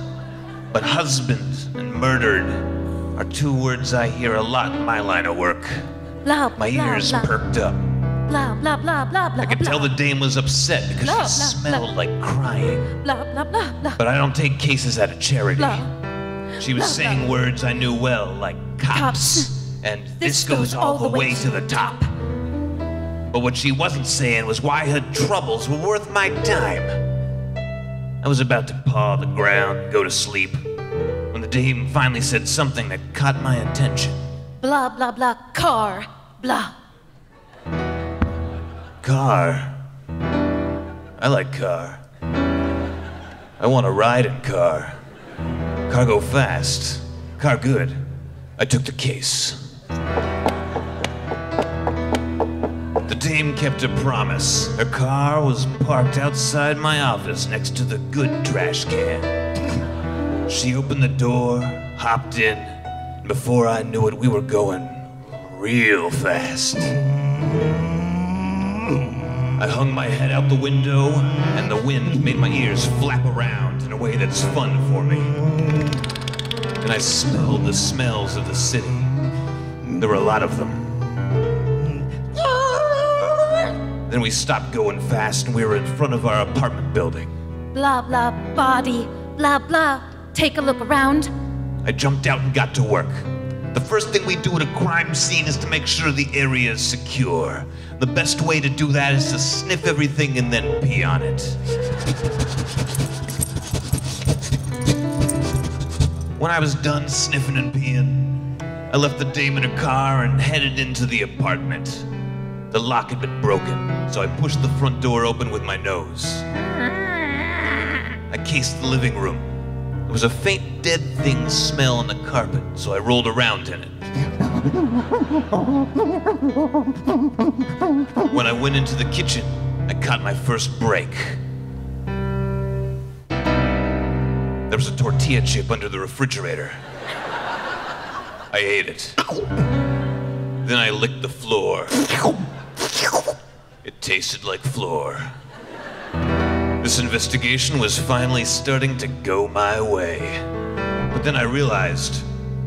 But husband and murdered are two words I hear a lot in my line of work. Blah, My ears blah. perked up. Blah, blah, blah, blah, blah. I could tell the dame was upset because she smelled like crying. Blah, blah, blah, blah. But I don't take cases out of charity. Blah. She was saying words I knew well, like cops, and this, goes, all the way to the top. But what she wasn't saying was why her troubles were worth my time. I was about to paw the ground and go to sleep when the dame finally said something that caught my attention. Blah, blah, blah. Car. Blah. Car. I like car. I want to ride in car. Car go fast. Car good. I took the case. The dame kept her promise. Her car was parked outside my office next to the good trash can. She opened the door, hopped in, and before I knew it, we were going real fast. I hung my head out the window, and the wind made my ears flap around in a way that's fun for me. And I smelled the smells of the city. There were a lot of them. Then we stopped going fast, and we were in front of our apartment building. Blah, blah, body. Blah, blah. Take a look around. I jumped out and got to work. The first thing we do at a crime scene is to make sure the area is secure. The best way to do that is to sniff everything and then pee on it. When I was done sniffing and peeing, I left the dame in her car and headed into the apartment. The lock had been broken, so I pushed the front door open with my nose. I cased the living room. There was a faint dead thing smell on the carpet, so I rolled around in it. When I went into the kitchen, I caught my first break. There was a tortilla chip under the refrigerator. I ate it. Then I licked the floor. It tasted like floor. This investigation was finally starting to go my way. But then I realized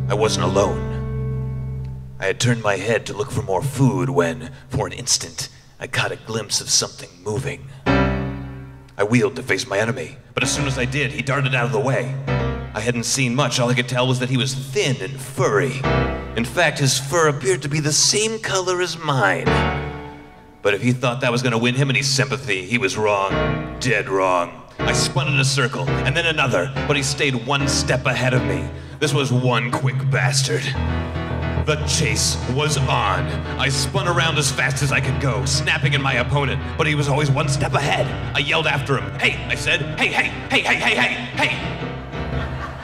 I wasn't alone. I had turned my head to look for more food when, for an instant, I caught a glimpse of something moving. I wheeled to face my enemy, but as soon as I did, he darted out of the way. I hadn't seen much. All I could tell was that he was thin and furry. In fact, his fur appeared to be the same color as mine. But if he thought that was going to win him any sympathy, he was wrong. Dead wrong. I spun in a circle, and then another, but he stayed one step ahead of me. This was one quick bastard. The chase was on. I spun around as fast as I could go, snapping at my opponent, but he was always one step ahead. I yelled after him. Hey, I said, hey, hey, hey, hey, hey, hey, hey.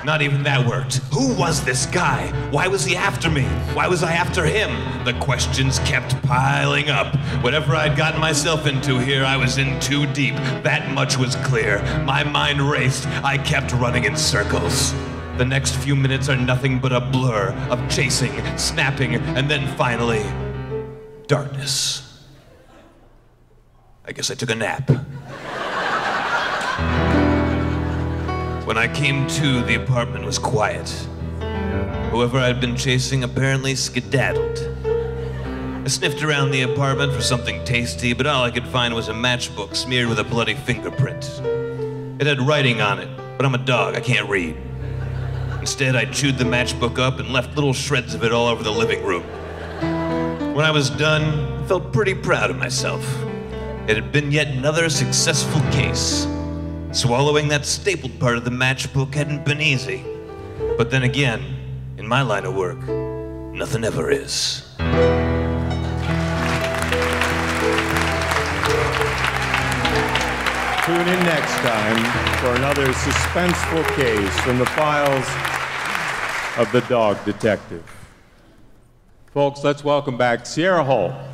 Not even that worked. Who was this guy? Why was he after me? Why was I after him? The questions kept piling up. Whatever I'd gotten myself into here, I was in too deep. That much was clear. My mind raced. I kept running in circles. The next few minutes are nothing but a blur of chasing, snapping, and then finally, darkness. I guess I took a nap. When I came to, the apartment was quiet. Whoever I'd been chasing apparently skedaddled. I sniffed around the apartment for something tasty, but all I could find was a matchbook smeared with a bloody fingerprint. It had writing on it, but I'm a dog, I can't read. Instead, I chewed the matchbook up and left little shreds of it all over the living room. When I was done, I felt pretty proud of myself. It had been yet another successful case. Swallowing that stapled part of the matchbook hadn't been easy. But then again, in my line of work, nothing ever is. Tune in next time for another suspenseful case from the files of the dog detective. Folks, let's welcome back Sierra Hull.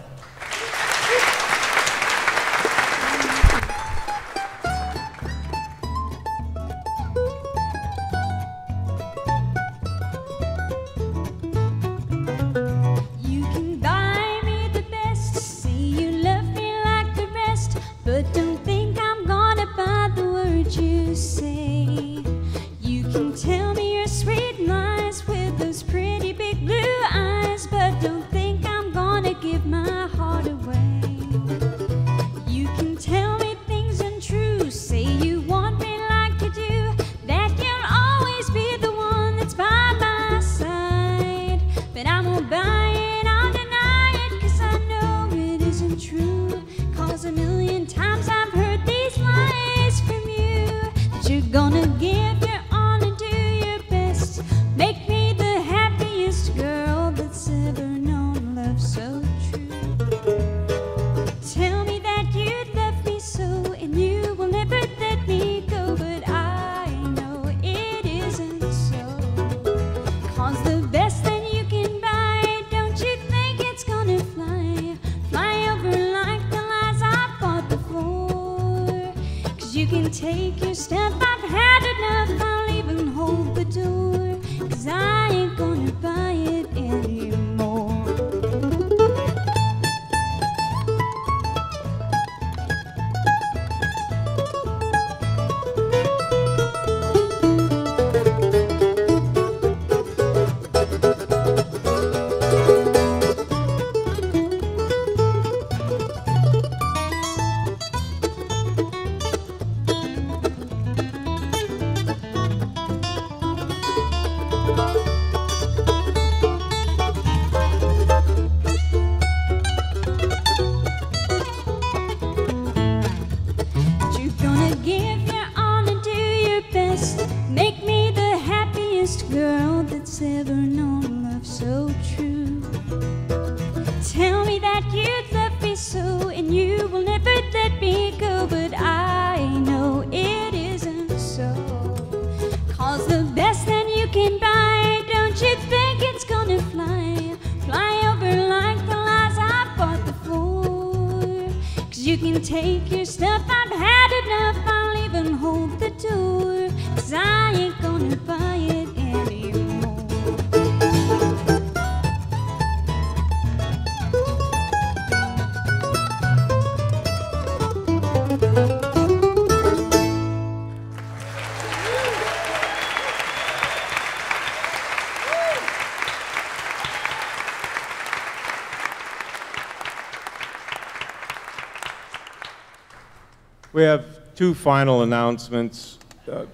We have two final announcements. Uh,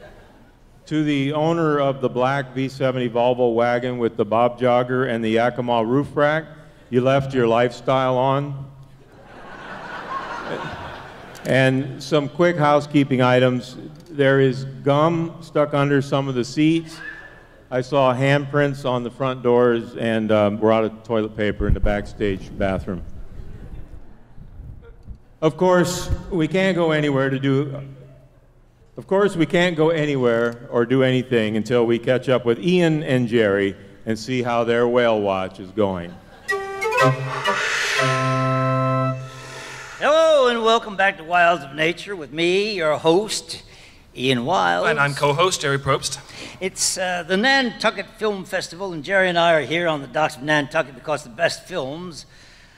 to the owner of the black V70 Volvo wagon with the Bob Jogger and the Yakima roof rack, you left your lifestyle on. and some quick housekeeping items. There is gum stuck under some of the seats. I saw handprints on the front doors, and um, we're out of toilet paper in the backstage bathroom. Of course, we can't go anywhere to do. Of course, we can't go anywhere or do anything until we catch up with Ian and Jerry and see how their whale watch is going. Hello and welcome back to Wilds of Nature with me, your host, Ian Wild. And I'm co-host Jerry Probst. It's uh, the Nantucket Film Festival, and Jerry and I are here on the docks of Nantucket because the best films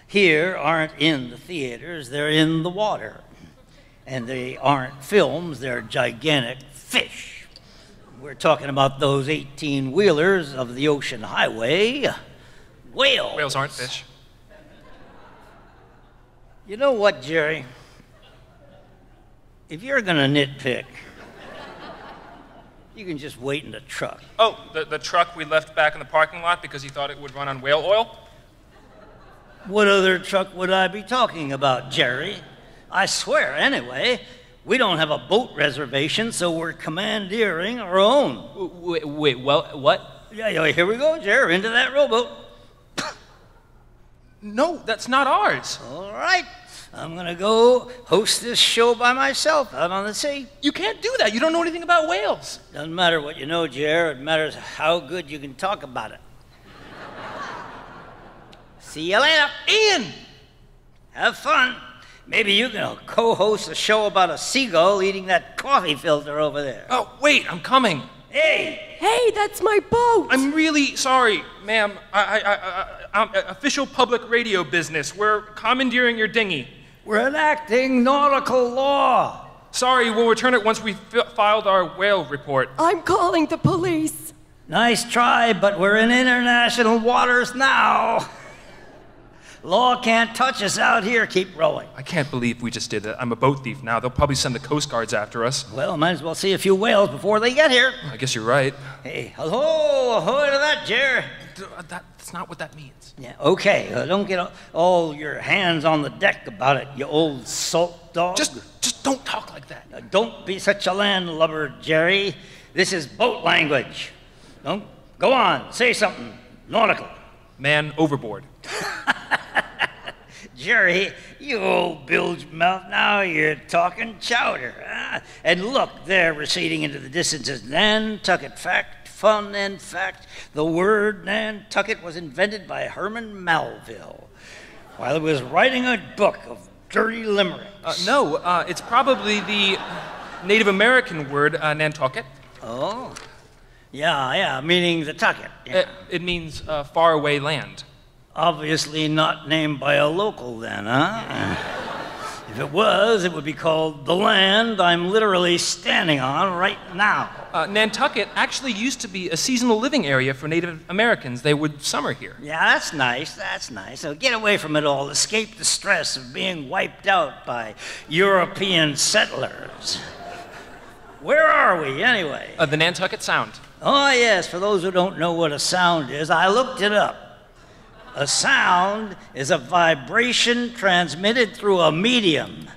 here aren't in the theaters, they're in the water. And they aren't films, they're gigantic fish. We're talking about those 18 wheelers of the ocean highway. Whales. Whales aren't fish. You know what, Jerry? If you're going to nitpick, you can just wait in the truck. Oh, the, the truck we left back in the parking lot because he thought it would run on whale oil? What other truck would I be talking about, Jerry? I swear, anyway, we don't have a boat reservation, so we're commandeering our own. Wait, wait well, what? Yeah, yeah, here we go, Jerry, into that rowboat. No, that's not ours. All right, I'm gonna go host this show by myself out on the sea. You can't do that. You don't know anything about whales. Doesn't matter what you know, Jer. It matters how good you can talk about it. See you later. Ian! Have fun. Maybe you can co host a show about a seagull eating that coffee filter over there. Oh, wait, I'm coming. Hey! Hey, that's my boat! I'm really sorry, ma'am. I, I, I, I, I'm uh, official public radio business. We're commandeering your dinghy. We're enacting nautical law. Sorry, we'll return it once we've fi- filed our whale report. I'm calling the police. Nice try, but we're in international waters now. Law can't touch us out here. Keep rowing. I can't believe we just did that. I'm a boat thief now. They'll probably send the Coast Guards after us. Well, might as well see a few whales before they get here. I guess you're right. Hey, hello, ahoy to that, Jer. uh, that's not what that means. Yeah, okay. Uh, don't get all- your hands on the deck about it, you old salt dog. Just, just don't talk like that. Uh, don't be such a landlubber, Jerry. This is boat language. Don't go on. Say something nautical. Man overboard. Jerry, you old bilge mouth, now you're talking chowder. Huh? And look, there receding into the distance is Nantucket. Fact, fun, and fact. The word Nantucket was invented by Herman Melville while he was writing a book of dirty limericks. Uh, no, uh, it's probably the Native American word uh, Nantucket. Oh? Yeah, yeah, meaning the tucket. It, it means uh, faraway land. Obviously not named by a local then, huh? if it was, it would be called the land I'm literally standing on right now. Uh, Nantucket actually used to be a seasonal living area for Native Americans. They would summer here. Yeah, that's nice, that's nice. So get away from it all. Escape the stress of being wiped out by European settlers. Where are we, anyway? Uh, the Nantucket Sound. Oh, yes, for those who don't know what a sound is, I looked it up. A sound is a vibration transmitted through a medium.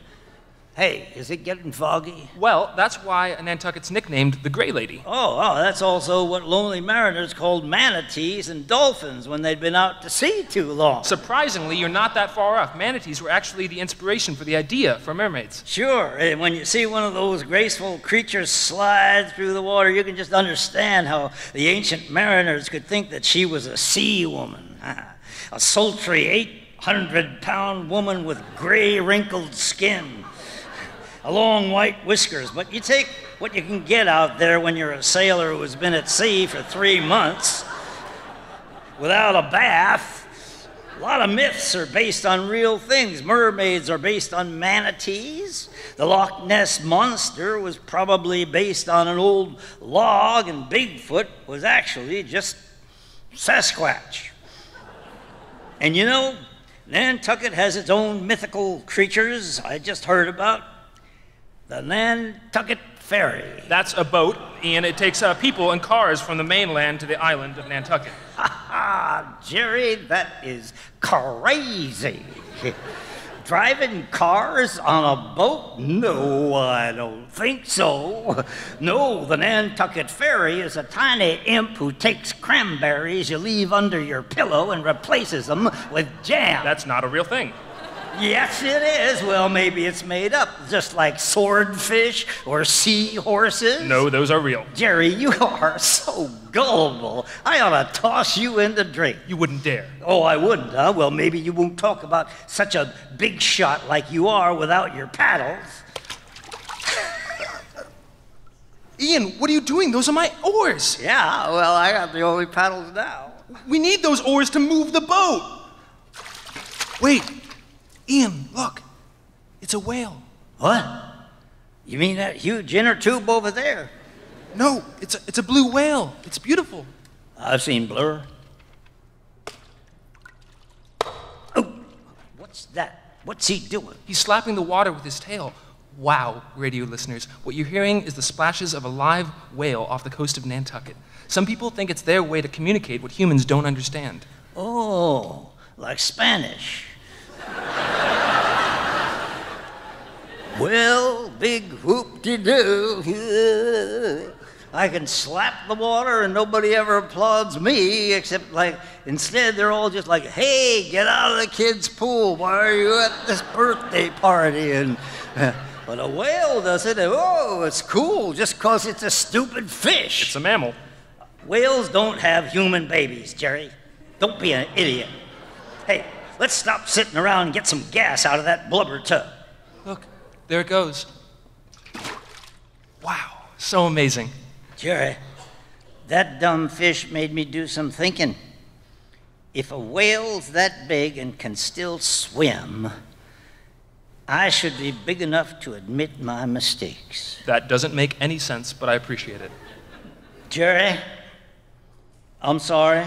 Hey, is it getting foggy? Well, that's why Nantucket's nicknamed the Gray Lady. Oh, oh, that's also what lonely mariners called manatees and dolphins when they'd been out to sea too long. Surprisingly, you're not that far off. Manatees were actually the inspiration for the idea for mermaids. Sure, and when you see one of those graceful creatures slide through the water, you can just understand how the ancient mariners could think that she was a sea woman. A sultry 800 pound woman with gray, wrinkled skin, long white whiskers. But you take what you can get out there when you're a sailor who has been at sea for three months without a bath. A lot of myths are based on real things. Mermaids are based on manatees. The Loch Ness Monster was probably based on an old log, and Bigfoot was actually just Sasquatch. And you know, Nantucket has its own mythical creatures I just heard about. The Nantucket Ferry. That's a boat, and it takes uh, people and cars from the mainland to the island of Nantucket. Ha ha, Jerry, that is crazy. Driving cars on a boat? No, I don't think so. No, the Nantucket Ferry is a tiny imp who takes cranberries you leave under your pillow and replaces them with jam. That's not a real thing. Yes, it is. Well, maybe it's made up, just like swordfish or seahorses. No, those are real. Jerry, you are so gullible. I ought to toss you in the drink. You wouldn't dare. Oh, I wouldn't, huh? Well, maybe you won't talk about such a big shot like you are without your paddles. Ian, what are you doing? Those are my oars. Yeah, well, I got the only paddles now. We need those oars to move the boat. Wait, Ian, look. It's a whale. What? You mean that huge inner tube over there? No, it's a, it's a blue whale. It's beautiful. I've seen blur. Oh, what's that? What's he doing? He's slapping the water with his tail. Wow, radio listeners, what you're hearing is the splashes of a live whale off the coast of Nantucket. Some people think it's their way to communicate what humans don't understand. Oh, like Spanish. Well, big whoop de doo. I can slap the water and nobody ever applauds me, except like instead they're all just like, hey, get out of the kids' pool. Why are you at this birthday party? And uh, but a whale does it, oh, it's cool just because it's a stupid fish. It's a mammal. Whales don't have human babies, Jerry. Don't be an idiot. Hey, let's stop sitting around and get some gas out of that blubber tub. Look, there it goes. Wow, so amazing. Jerry, that dumb fish made me do some thinking. If a whale's that big and can still swim, I should be big enough to admit my mistakes. That doesn't make any sense, but I appreciate it. Jerry, I'm sorry.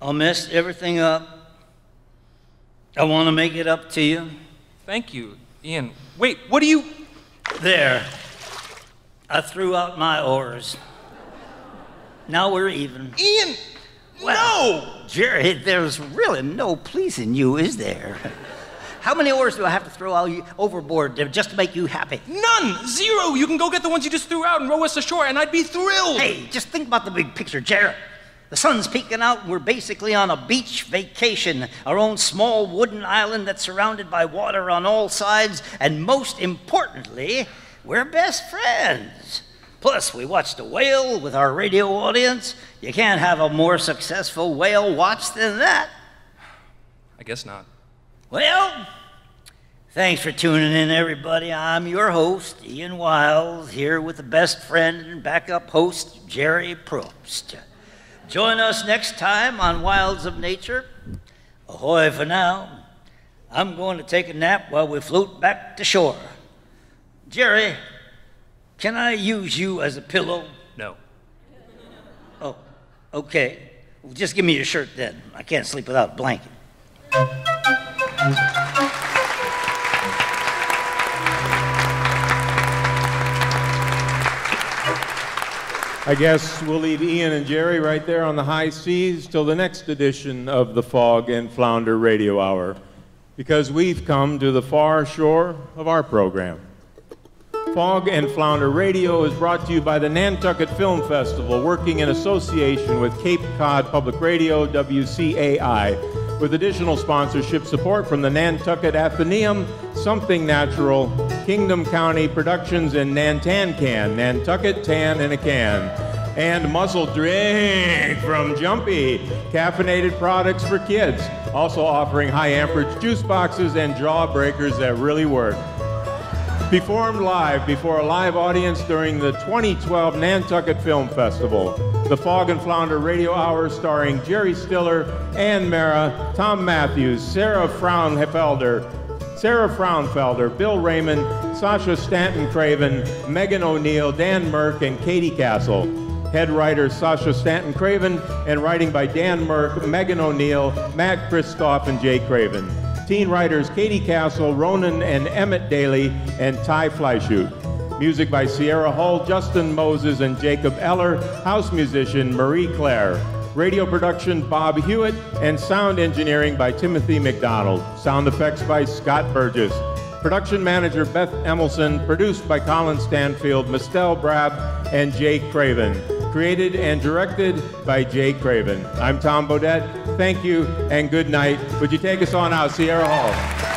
I messed everything up. I want to make it up to you. Thank you, Ian. Wait, what do you. There. I threw out my oars. Now we're even. Ian! no! Jerry, there's really no pleasing you, is there? How many oars do I have to throw out overboard just to make you happy? None! Zero! You can go get the ones you just threw out and row us ashore, and I'd be thrilled! Hey, just think about the big picture, Jerry. The sun's peeking out, and we're basically on a beach vacation, our own small wooden island that's surrounded by water on all sides, and most importantly, we're best friends. Plus, we watched a whale with our radio audience. You can't have a more successful whale watch than that. I guess not. Well, thanks for tuning in, everybody. I'm your host, Ian Wiles, here with the best friend and backup host, Jerry Probst. Join us next time on Wilds of Nature. Ahoy for now. I'm going to take a nap while we float back to shore. Jerry, can I use you as a pillow? No. Oh, okay. Well, just give me your shirt then. I can't sleep without a blanket. I guess we'll leave Ian and Jerry right there on the high seas till the next edition of the Fog and Flounder Radio Hour, because we've come to the far shore of our program. Fog and Flounder Radio is brought to you by the Nantucket Film Festival, working in association with Cape Cod Public Radio, WCAI, with additional sponsorship support from the Nantucket Athenaeum, Something Natural, Kingdom County Productions, and Nantan Can, Nantucket Tan in a Can. And Muscle Drink from Jumpy, caffeinated products for kids, also offering high amperage juice boxes and jawbreakers that really work performed live before a live audience during the 2012 Nantucket Film Festival. The Fog and Flounder Radio Hour starring Jerry Stiller, Anne Meara, Tom Matthews, Sarah Fraunfelder, Sarah Fraunfelder, Bill Raymond, Sasha Stanton Craven, Megan O'Neill, Dan Mirk, and Katie Castle. Head writer Sasha Stanton Craven, and writing by Dan Mirk, Megan O'Neill, Matt Kristoff, and Jay Craven. Teen writers Katie Castle, Ronan and Emmett Daly, and Ty Fleischut. Music by Sierra Hull, Justin Moses, and Jacob Eller. House musician Marie Claire. Radio production Bob Hewitt, and sound engineering by Timothy McDonald. Sound effects by Scott Burgess. Production manager Beth Emelson, produced by Colin Stanfield, Mystelle Brabbée, and Jay Craven. Created and directed by Jay Craven. I'm Tom Bodett. Thank you and good night. Would you take us on out, Sierra Hull?